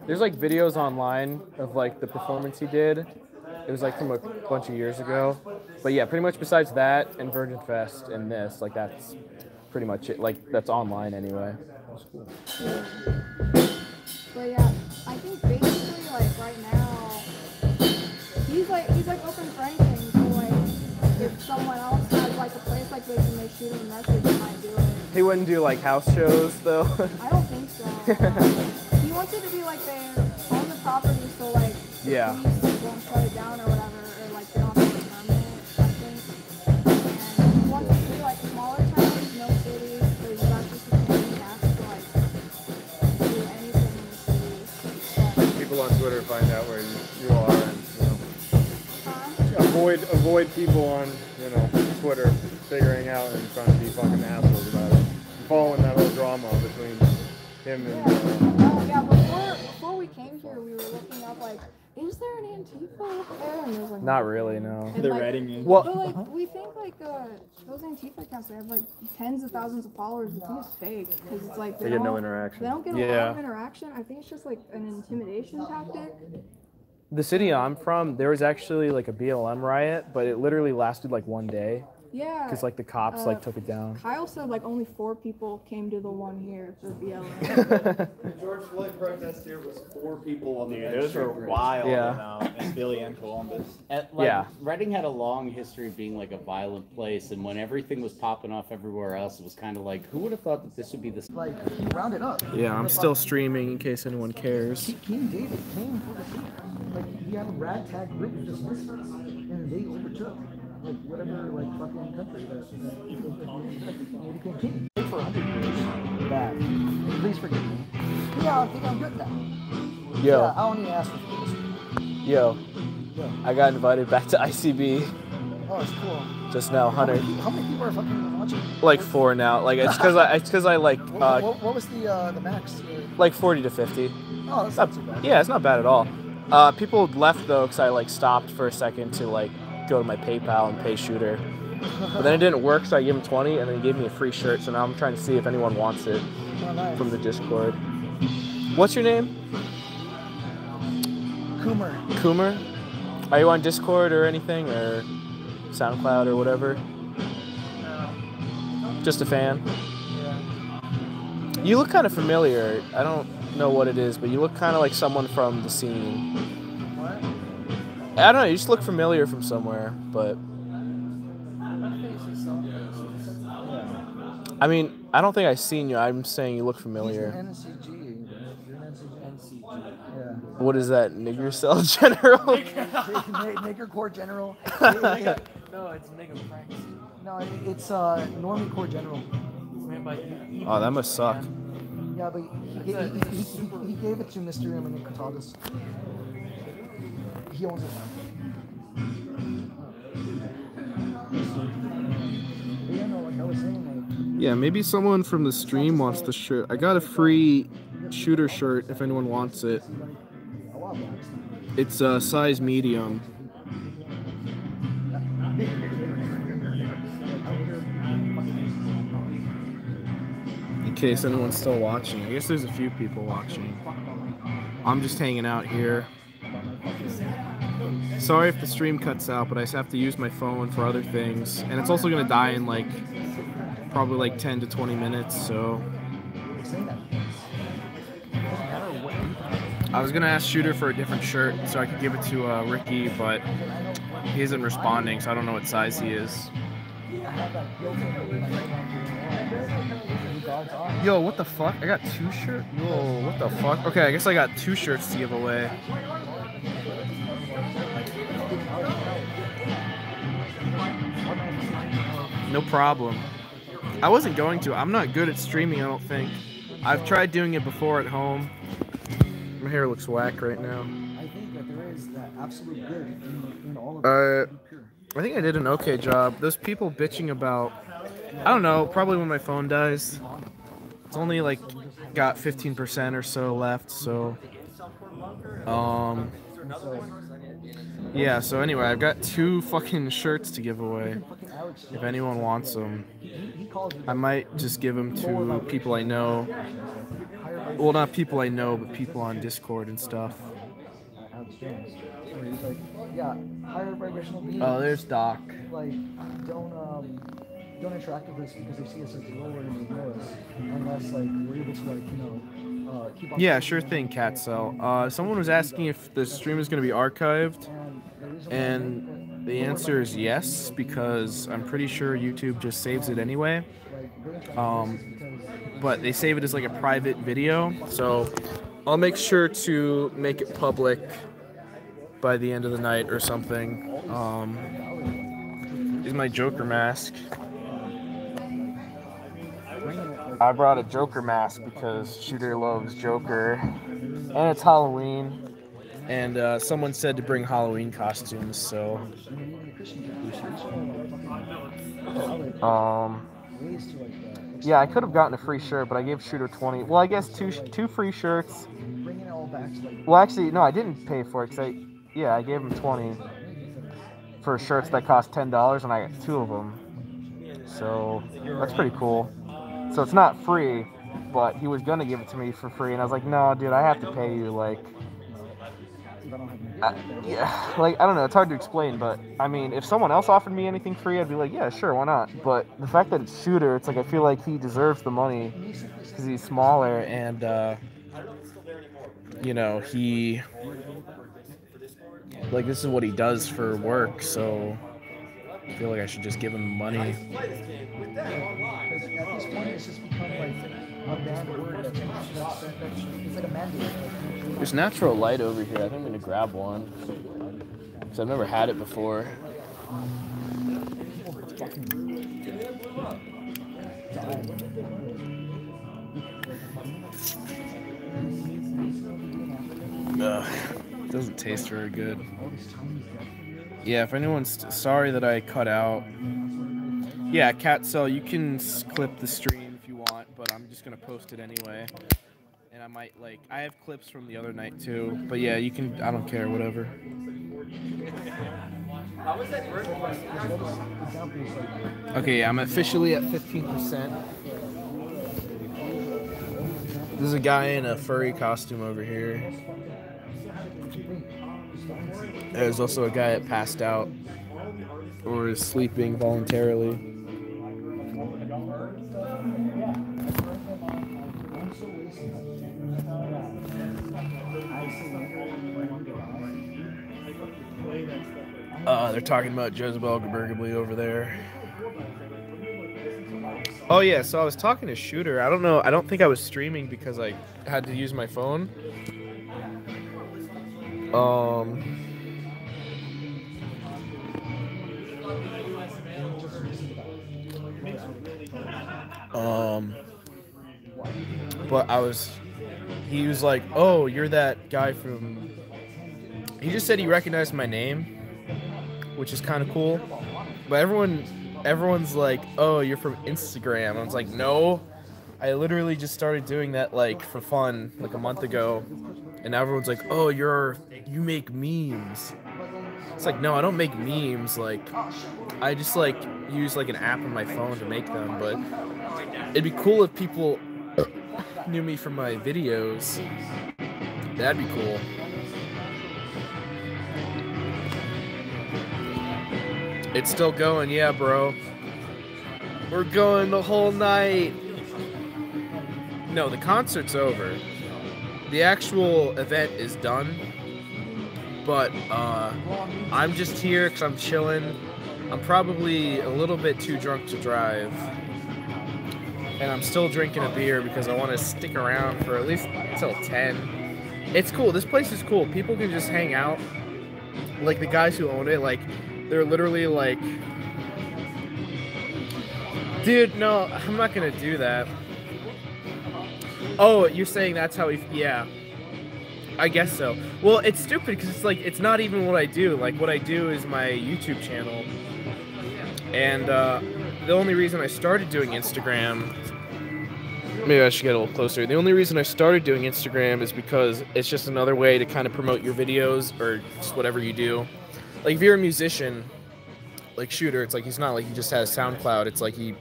There's like videos online of like the performance he did. It was like from a bunch of years ago. But yeah, pretty much besides that and Virgin Fest and this, like that's pretty much it. Like that's online anyway. But yeah, I think basically like right now, he's like he's like open for anything. So like if someone else has like a place like this and they shoot him a message, he might do it. He wouldn't do like house shows though. I don't think so. He wants it to be like they're on the property, so like the Yeah. police won't shut it down or whatever, or like they don't have to permit I think. And he wants it to be like smaller towns, no cities, because that's just a pain in the ass to like do anything in the city. People on Twitter find out where you, you are and you know avoid avoid people on, you know, Twitter figuring out and trying to be fucking assholes about it. Following that whole drama between him and uh, we came here, we were looking up like, is there an Antifa up there? And there's like Not really, no. And, They're like, writing you. Well- but like we think like uh, those Antifa accounts, they have like tens of thousands of followers. We think it's fake because it's like They get no don't- interaction. They don't get a lot of interaction. I think it's just like an intimidation tactic. The city I'm from, there was actually like a BLM riot, but it literally lasted like one day. Yeah. Because like the cops uh, like took it down. Kyle said like only four people came to the one here for BLM. The George Floyd protest here was four people on the Dude, those Street are wild. Yeah. And, and Billy and Columbus. And, like, Yeah. Reading had a long history of being like a violent place, and when everything was popping off everywhere else, it was kind of like, who would have thought that this would be this? Like, he rounded up. Yeah, I'm still streaming in case anyone cares. King David came for the king. Like, he had a ragtag group of just misfits, and they overtook, like, whatever, like, fucking country that, that he became king. For a hundred years. Bad. Please forgive me. Yeah, I think I'm good now. Yo. Yeah, I don't even ask for forgiveness. Yo, Yo. I got invited back to ICB Oh, it's cool. just now, How many, Hunter. people- how many people are fucking watching? Like four now. Like it's because I it's because I like What, uh what, what was the uh, the max? Like 40 to 50. oh, that's not too bad. Yeah, it's not bad at all. Uh, people left though because I like stopped for a second to like go to my PayPal and pay Shooter, but then it didn't work, so I gave him 20 and then he gave me a free shirt. So now I'm trying to see if anyone wants it Oh, nice. from the Discord. What's your name? Coomer. Coomer. Are you on Discord or anything or SoundCloud or whatever? Just a fan. You look kind of familiar. I don't know what it is, but you look kind of like someone from the scene. What? I don't know. You just look familiar from somewhere, but I mean, I don't think I've seen you. I'm saying you look He's familiar. an NSCG. You're an NSCG. What is that, nigger cell general? Nigger Corps General. No, it's nigger Franks. No, it's uh, Normie Corps General. oh, that must suck. Yeah, but he, he, he, he, he gave it to Mr. Eminem Katagas. He owns it now. Yeah, maybe someone from the stream wants the shirt. I got a free shooter shirt if anyone wants it. It's a size medium. In case anyone's still watching. I guess there's a few people watching. I'm just hanging out here. Sorry if the stream cuts out, but I have to use my phone for other things. And it's also gonna die in like probably like 10 to 20 minutes, so I was gonna ask Shooter for a different shirt so I could give it to uh, Ricky, but he isn't responding, so I don't know what size he is. Yo, what the fuck? I got two shirts. Yo, what the fuck? Okay, I guess I got two shirts to give away. No problem. I wasn't going to. I'm not good at streaming, I don't think. I've tried doing it before at home. My hair looks whack right now. I think that there is that absolute good in, all of Uh. I think I did an okay job. Those people bitching about, I don't know, probably when my phone dies. It's only like got 15% or so left, so. Um. Yeah, so anyway, I've got two fucking shirts to give away. If anyone wants them, I might just give them to people I know. Well, not people I know, but people on Discord and stuff. Alex Jones. Where he's like, yeah, higher vibrational beings. Oh, there's Doc. Like, don't um, don't interact with us because they see us as lower and ignore us, unless like we're able to like you know uh. Yeah, sure thing, Catcell. Uh, someone was asking if the stream is going to be archived, and the answer is yes, because I'm pretty sure YouTube just saves it anyway. Um, but they save it as like a private video, so I'll make sure to make it public by the end of the night or something. Um, is my Joker mask. I brought a Joker mask because Shooter loves Joker, and it's Halloween. And uh, someone said to bring Halloween costumes, so um, yeah, I could have gotten a free shirt, but I gave Shooter twenty. Well, I guess two two free shirts. Well, actually, no, I didn't pay for it. Cause I, yeah, I gave him twenty for shirts that cost ten dollars, and I got two of them. So that's pretty cool. So it's not free, but he was gonna give it to me for free, and I was like, no, dude, I have to pay you. Like, I, yeah, like I don't know. It's hard to explain, but I mean, if someone else offered me anything free, I'd be like, yeah, sure, why not? But the fact that it's Shooter, it's like I feel like he deserves the money because he's smaller and. uh you know, he like this is what he does for work, so I feel like I should just give him money. There's natural light over here. I think I'm gonna grab one. Cause I've never had it before. Ugh, doesn't taste very good. Yeah, if anyone's sorry that I cut out. Yeah, Cat Cell, you can clip the stream but I'm just gonna post it anyway. And I might like I have clips from the other night too. But yeah, you can I don't care, whatever. Okay, yeah, I'm officially at 15%. There's a guy in a furry costume over here. There's also a guy that passed out or is sleeping voluntarily. Uh, they're talking about Jezebel Gebergably over there. Oh yeah, so I was talking to Shooter. I don't know. I don't think I was streaming because I had to use my phone. Um. Um. But I was. He was like, "Oh, you're that guy from." He just said he recognized my name, which is kind of cool. But everyone, everyone's like, "Oh, you're from Instagram." I was like, "No, I literally just started doing that like for fun like a month ago." And everyone's like, "Oh, you're you make memes." It's like, no, I don't make memes. Like, I just like use like an app on my phone to make them. But it'd be cool if people knew me from my videos. That'd be cool. It's still going, yeah, bro. We're going the whole night. No, the concert's over. The actual event is done. But uh, I'm just here because I'm chilling. I'm probably a little bit too drunk to drive. And I'm still drinking a beer because I want to stick around for at least till 10. It's cool. This place is cool. People can just hang out. Like the guys who own it, like, they're literally like, dude, no, I'm not to do that. Oh, you're saying that's how he, yeah. I guess so. Well, it's stupid because it's like it's not even what I do. Like what I do is my YouTube channel, and uh, the only reason I started doing Instagram, maybe I should get a little closer. The only reason I started doing Instagram is because it's just another way to kind of promote your videos or just whatever you do. Like if you're a musician, like Shooter, it's like he's not like he just has SoundCloud. It's like he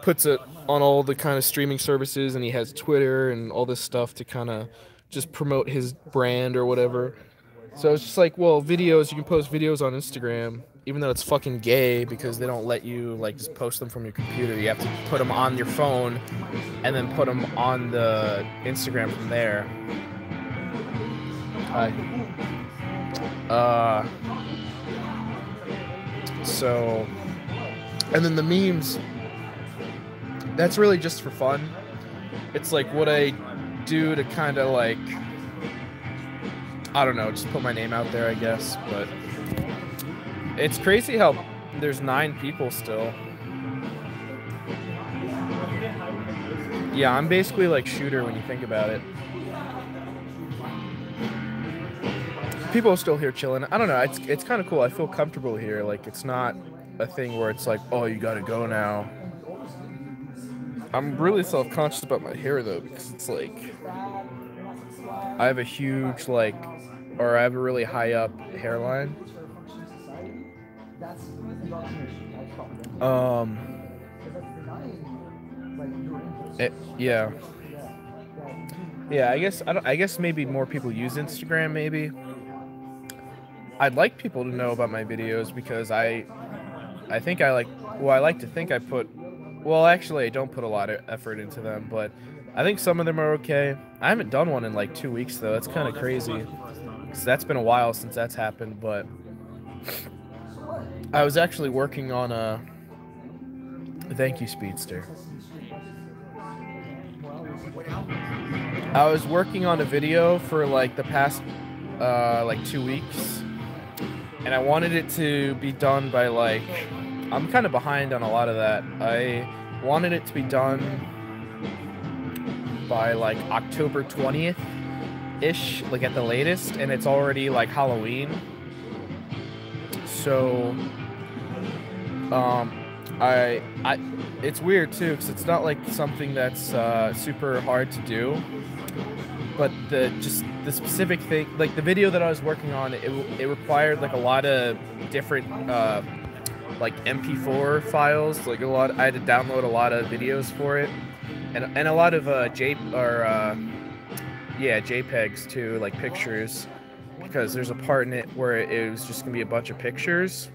puts it on all the kind of streaming services and he has Twitter and all this stuff to kind of just promote his brand or whatever. So it's just like, well, videos, you can post videos on Instagram, even though it's fucking gay because they don't let you like just post them from your computer. You have to put them on your phone and then put them on the Instagram from there. Hi. Uh, so, and then the memes, that's really just for fun. It's like what I do to kind of like I don't know, just put my name out there, I guess. But it's crazy how there's nine people still. Yeah, I'm basically like shooter when you think about it. People are still here chilling. I don't know. It's it's kind of cool. I feel comfortable here. Like it's not a thing where it's like, oh, you gotta go now. I'm really self-conscious about my hair though because it's like I have a huge like or I have a really high up hairline. Um it, yeah. Yeah, I guess I, don't, I guess maybe more people use Instagram maybe. I'd like people to know about my videos because I I think I like well I like to think I put well actually I don't put a lot of effort into them, but I think some of them are okay. I haven't done one in like 2 weeks though. That's kind of crazy. Cuz that's been a while since that's happened, but I was actually working on a Thank you Speedster. I was working on a video for like the past uh, like two weeks, and I wanted it to be done by like I'm kind of behind on a lot of that. I wanted it to be done by like October 20th ish, like at the latest, and it's already like Halloween. So, um, I, I, it's weird too, because it's not like something that's uh, super hard to do. But the just the specific thing, like the video that I was working on, it, it required like a lot of different uh, like MP4 files. Like a lot, I had to download a lot of videos for it, and and a lot of uh, J or uh, yeah JPEGs too, like pictures, because there's a part in it where it was just gonna be a bunch of pictures,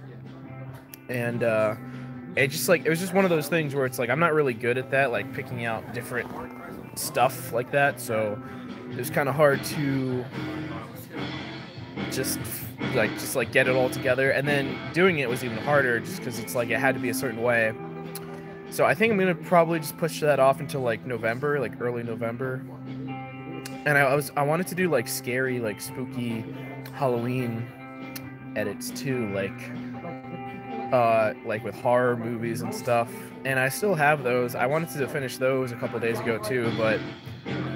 and uh, it just like it was just one of those things where it's like I'm not really good at that, like picking out different stuff like that. So it was kind of hard to just like just like get it all together, and then doing it was even harder just because it's like it had to be a certain way. So I think I'm gonna probably just push that off until like November, like early November. And I, I was I wanted to do like scary, like spooky Halloween edits too, like uh like with horror movies and stuff. And I still have those. I wanted to finish those a couple days ago too, but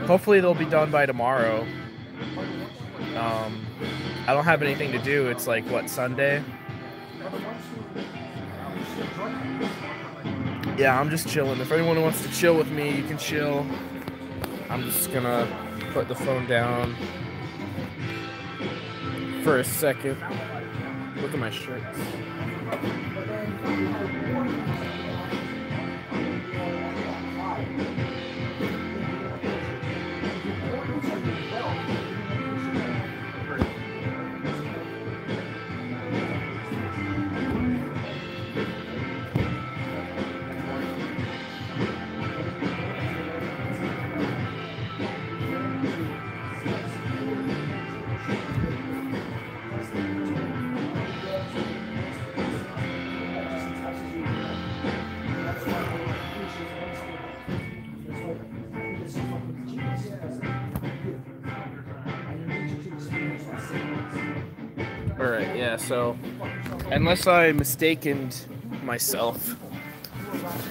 hopefully they'll be done by tomorrow. Um I don't have anything to do. It's like what Sunday? Yeah, I'm just chilling. If anyone wants to chill with me, you can chill. I'm just gonna put the phone down for a second. Look at my shirts. So, unless I mistaken myself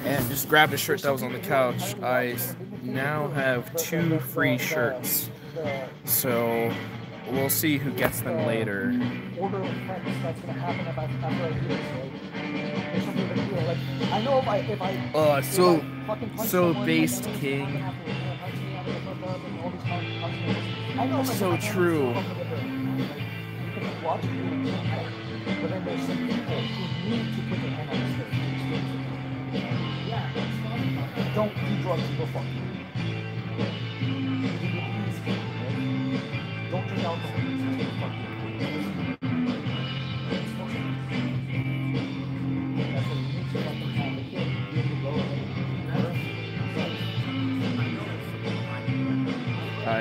and just grabbed a shirt that was on the couch, I now have two free shirts. So, we'll see who gets them later. Uh, so so based king. So true. Like, You can watch it, but then there's some people who need to put their hand on the stage. Don't do drugs and go fuck you. Don't drink alcohol. Go fuck you. Hi.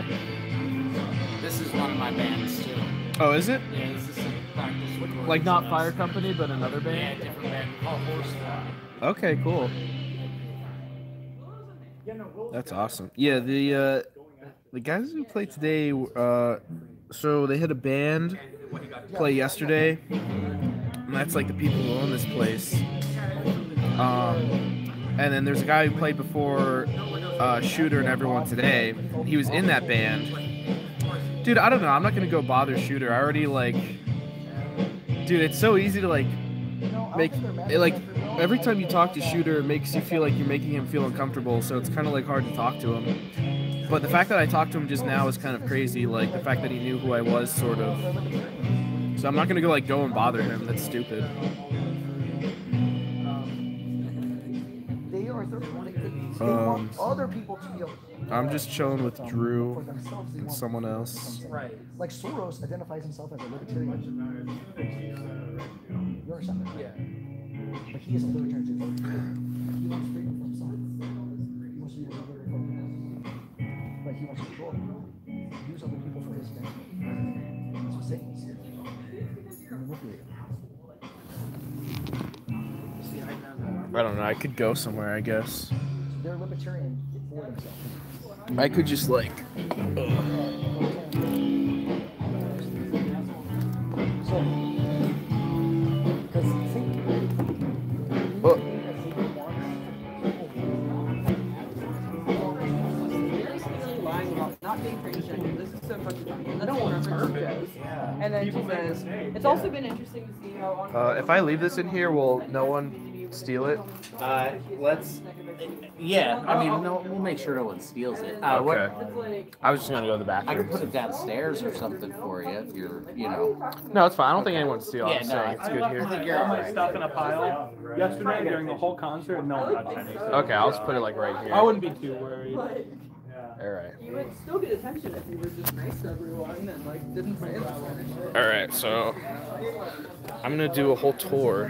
This is one of my bands too. Oh, is it? Yeah, this is a practice. Like not. Fire Company, but another Yeah, band. different band called. Okay, cool. That's awesome. Yeah, the uh, the guys who played today, uh, so they had a band play yesterday. And that's like the people who own this place. Um, and then there's a guy who played before uh, Shooter and everyone today. He was in that band. Dude, I don't know. I'm not gonna go bother Shooter. I already like. Dude, it's so easy to like make it like every time you talk to Shooter, it makes you feel like you're making him feel uncomfortable. So it's kind of like hard to talk to him. But the fact that I talked to him just now is kind of crazy. Like the fact that he knew who I was, sort of. So I'm not gonna go like go and bother him. That's stupid. They are they're they, they Um, want other people to be able I'm just chilling with Drew for themselves. They and someone else. Right. Like Soros identifies himself as a libertarian. You understand that? Yeah. But he is a libertarian too. He wants freedom for himself. He wants to be a libertarian. Like he wants to control it. Use other people for his benefit. That's what Satan is. I don't know. I could go somewhere. I guess. They're libertarian for themselves. I could just like. So, because think. Oh. lying about not being transgender. This is so funny. And that's one of her jokes. And then she says, it's also been interesting to see how Uh, if I leave this in here, will no one steal it? Uh, let's. Yeah, I mean, no, we'll make sure no one steals it. Uh, what- Okay. I was just gonna go to the back. I bathroom. could put it downstairs or something for you if you're, you know. No, it's fine. I don't think anyone would steal. Yeah, I'm no, saying it's good I here. think you're my alright. stuff in a pile yesterday during the whole concert. No one touched anything. Okay, I'll just put it like right here. I wouldn't be too worried. All right. You would still get attention if you were just nice to everyone and like didn't say anything. All right. So I'm gonna do a whole tour.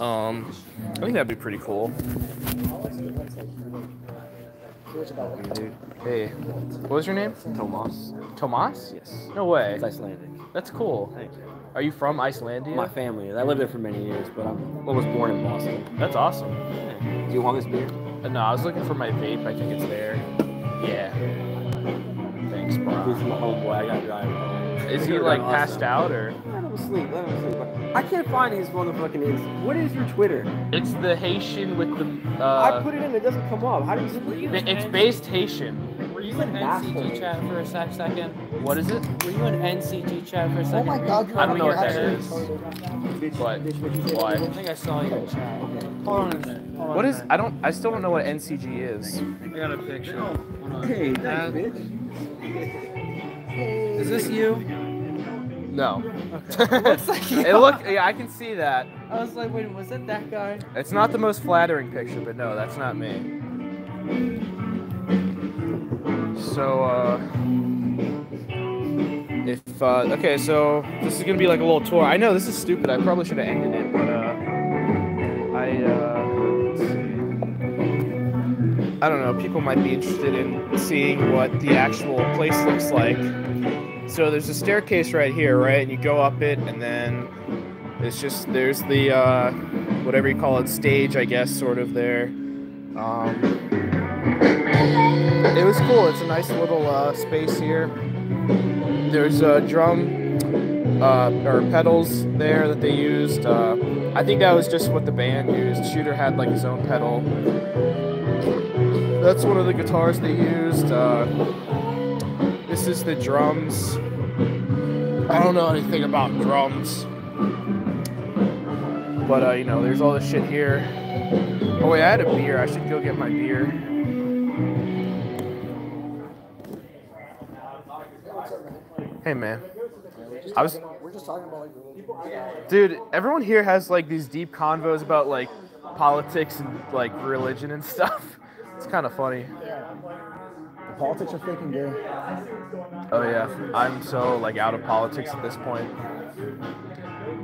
Um, I think that'd be pretty cool. Dude. Hey, what was your name? Tomas. Tomas? Yes. No way. It's Icelandic. That's cool. Thank you. Are you from Icelandia? My family. I lived there for many years, but I'm, I was born in Boston. That's awesome. Do you want this beer? No, I was looking for my vape. I think it's there. Yeah. Thanks. Bro. He's my homeboy. I got to drive home. Is he like awesome. passed out or? Let him sleep. Let him sleep. I can't find his motherfucking Insta. What is your Twitter? It's the Haitian with the. Uh, I put it in. It doesn't come up. How do you spell it? It's based Haitian. Were you in NCG chat for a sec second? What is it? Were you in NCG chat for a second? my God, you're I don't know what that is. actually is. What? Why? I think I saw you in chat. Hold on a minute. Hold on What a is? minute. I don't. I still don't know what NCG is. I got a picture. Hold on. Hey, Uh, bitch. Is this you? No. Okay. Looks like you. it look. Yeah, I can see that. I was like, wait, was it that guy? It's not the most flattering picture, but no, that's not me. So, uh, if, uh, okay, so this is gonna be like a little tour. I know this is stupid. I probably should have ended it, but, uh, I, uh. I don't know. People might be interested in seeing what the actual place looks like. So there's a staircase right here, right? And you go up it, and then it's just there's the uh, whatever you call it, stage, I guess, sort of there. Um, it was cool. It's a nice little uh, space here. There's a drum uh, or pedals there that they used. Uh, I think that was just what the band used. Shooter had like his own pedal. That's one of the guitars they used. Uh, this is the drums. I don't know anything about drums. But, uh, you know, there's all this shit here. Oh, wait, I had a beer. I should go get my beer. Hey, man. I was. We're just talking about like Dude, everyone here has, like, these deep convos about, like, politics and, like, religion and stuff. It's kind of funny. the politics are fake and gay. Oh, yeah. I'm so, like, out of politics at this point.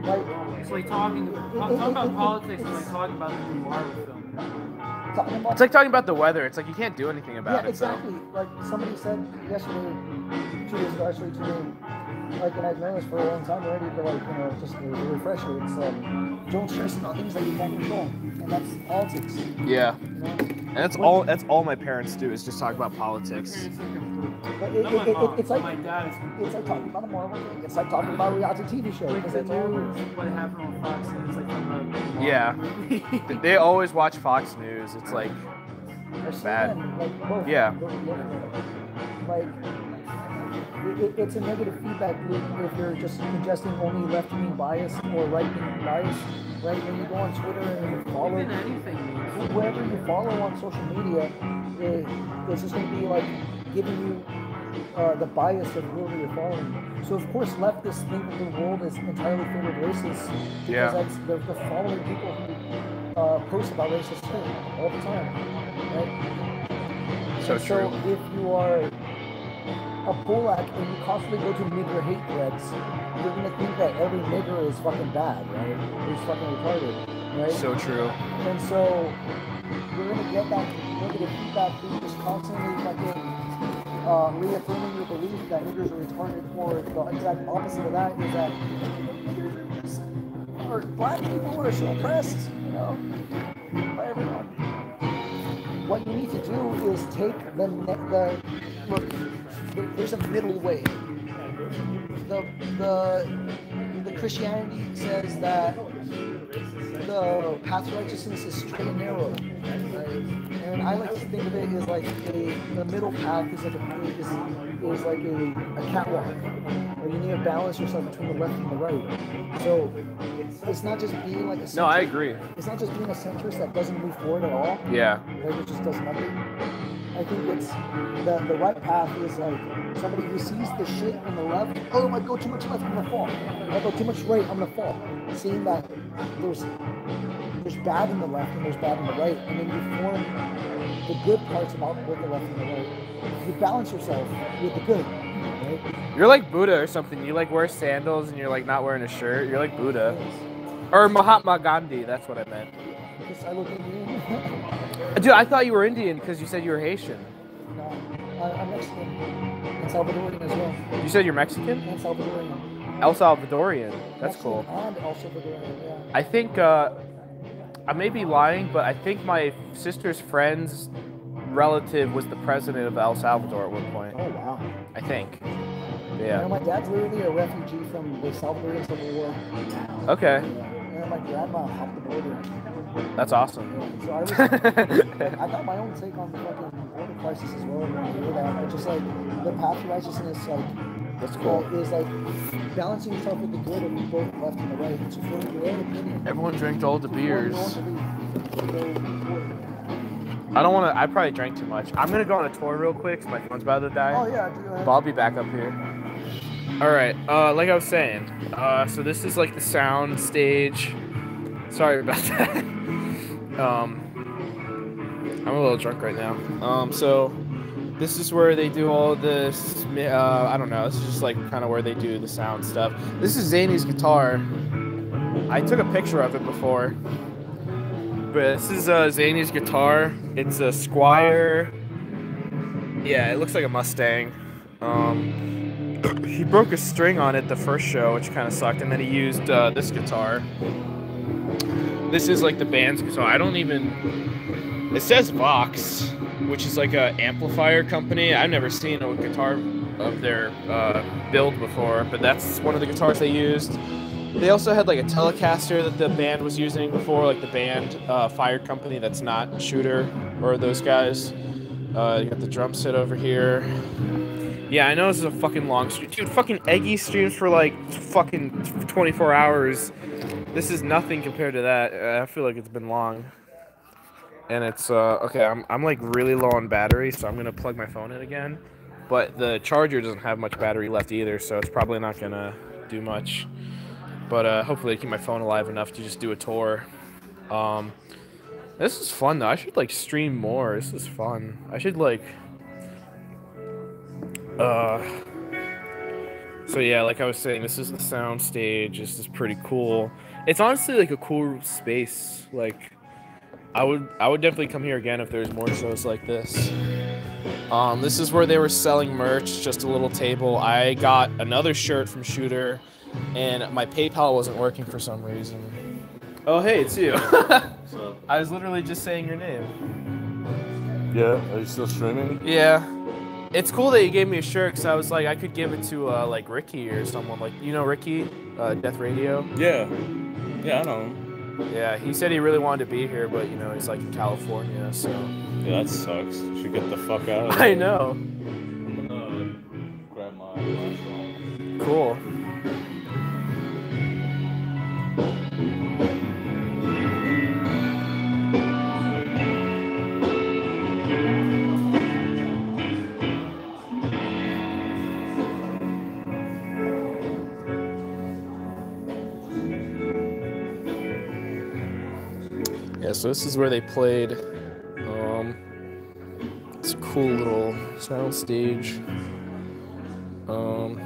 Like It's like talking, talking about politics and like talking about the new Marvel film. Talking about It's like talking about the weather. It's like you can't do anything about yeah, it. so- exactly. Like somebody said yesterday, two days ago, actually, to me, like, and I've known this for a long time already, but like, you know, just a, a refresher. It's um, don't stress about things that you can't control, and that's politics. Yeah. And that's all. That's all my parents do is just talk about politics. But it, it, it, it, it's like it's like talking about a Marvel thing. It's like talking about a reality TV show. Like Because it's all what happened on Fox News, like Yeah. they always watch Fox News. It's like or bad. CNN, like both. Yeah. Both, both. Like it, it, it's a negative feedback loop if you're just ingesting only left wing bias or right wing bias. Right when you go on Twitter and you follow whoever you follow on social media, it, it's just going to be like giving you uh, the bias of whoever you're following. So of course, leftists think that the world is entirely filled with racists because Yeah. that's they're, they're following people who uh, post about racist shit all the time, right? So And true. So if you are a Polak and you constantly go to nigger hate threads, you're gonna think that every nigger is fucking bad, right? Who's fucking retarded, right? So true. And so you're gonna get that negative feedback through just constantly fucking uh, reaffirming your belief that niggers are retarded, or the exact opposite of that is that black people are so oppressed, you know, by everyone. What you need to do is take the the look. There's a middle way. The the the Christianity says that the path to righteousness is straight and narrow, right? And I like to think of it as like a the middle path is like a is, is like a, a catwalk. You need to balance yourself between the left and the right. So it's not just being like a centrist. No, I agree. It's not just being a centrist that doesn't move forward at all. Yeah. Like it just does nothing. I think it's the the right path is like somebody who sees the shit on the left. Oh, I go too much left, I'm gonna fall. I go too much right, I'm gonna fall. Seeing that there's there's bad in the left and there's bad in the right, and then you form the good parts about both the left and the right. You balance yourself with the good. You're like Buddha or something. You like wear sandals and you're like not wearing a shirt. You're like Buddha. Or Mahatma Gandhi. That's what I meant. Because I look Indian. Dude, I thought you were Indian because you said you were Haitian. no, I, I'm Mexican and Salvadorian as well. You said you're Mexican? And Salvadorian. El Salvadorian. That's Mexican cool. And El Salvadorian, yeah. I think uh, I may be lying, but I think my sister's friend's relative was the president of El Salvador at one point. Oh wow. I think. You know, Yeah. my dad's literally a refugee from the Salvadorian Civil War. Okay. And my grandma hopped the border. That's awesome. So I was, I got my own take on the fucking border crisis as well. When I hear that, I just like the path to righteousness, like That's cool. is like balancing yourself with the good of both left and the right. So your own opinion, Everyone drank all the beers. I don't want to. I probably drank too much. I'm gonna go on a tour real quick. my phone's about to die. Oh yeah, go ahead. But I'll be back up here. All right. Uh, like I was saying. Uh, so this is like the sound stage. Sorry about that. um, I'm a little drunk right now. Um, so this is where they do all this. Uh, I don't know. This is just like kind of where they do the sound stuff. This is Zany's guitar. I took a picture of it before. But this is uh, Zany's guitar. It's a Squier. Yeah, it looks like a Mustang. Um, he broke a string on it the first show, which kind of sucked, and then he used uh, this guitar. This is like the band's guitar. I don't even. It says Vox, which is like a amplifier company. I've never seen a guitar of their uh, build before, but that's one of the guitars they used. They also had like a Telecaster that the band was using before, like the band uh, Fire Company that's not Shooter or those guys. Uh, you got the drum set over here. Yeah, I know this is a fucking long stream. Dude, fucking Eggy streams for like fucking 24 hours. This is nothing compared to that. Uh, I feel like it's been long. And it's, uh, okay, I'm, I'm like really low on battery, so I'm gonna plug my phone in again. But the charger doesn't have much battery left either, so it's probably not gonna do much. But uh, hopefully I keep my phone alive enough to just do a tour. Um, this is fun though. I should like stream more. This is fun. I should like uh so yeah, like I was saying, this is the sound stage. This is pretty cool. It's honestly like a cool space. Like I would I would definitely come here again if there's more shows like this. Um, this is where they were selling merch, just a little table. I got another shirt from Shooter, and my PayPal wasn't working for some reason. Oh, hey, it's you. I was literally just saying your name. Yeah, are you still streaming? Yeah. It's cool that you gave me a shirt because I was like, I could give it to uh, like Ricky or someone like you know Ricky, uh, Death Radio. Yeah. Yeah, I know him. Yeah, he said he really wanted to be here, but you know he's like in California, so. Yeah, that sucks. You should get the fuck out of I there. know. I'm gonna grab my last. Cool. Yeah, so this is where they played. Um, it's a cool little sound stage. Um,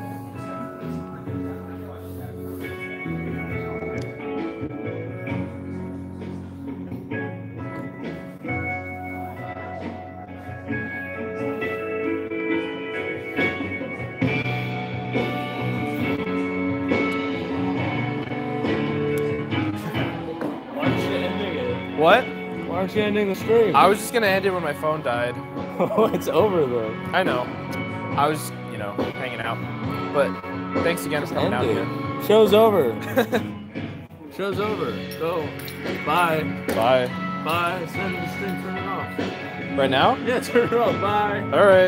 Why aren't you ending the stream? I was just gonna end it when my phone died. oh, it's over though. I know. I was, you know, hanging out. But thanks again for coming out it. here. Show's over. Show's over. Go. Bye. Bye. Bye. Send the stream. Turn it off. Right now? Yeah, turn it off. Bye. All right.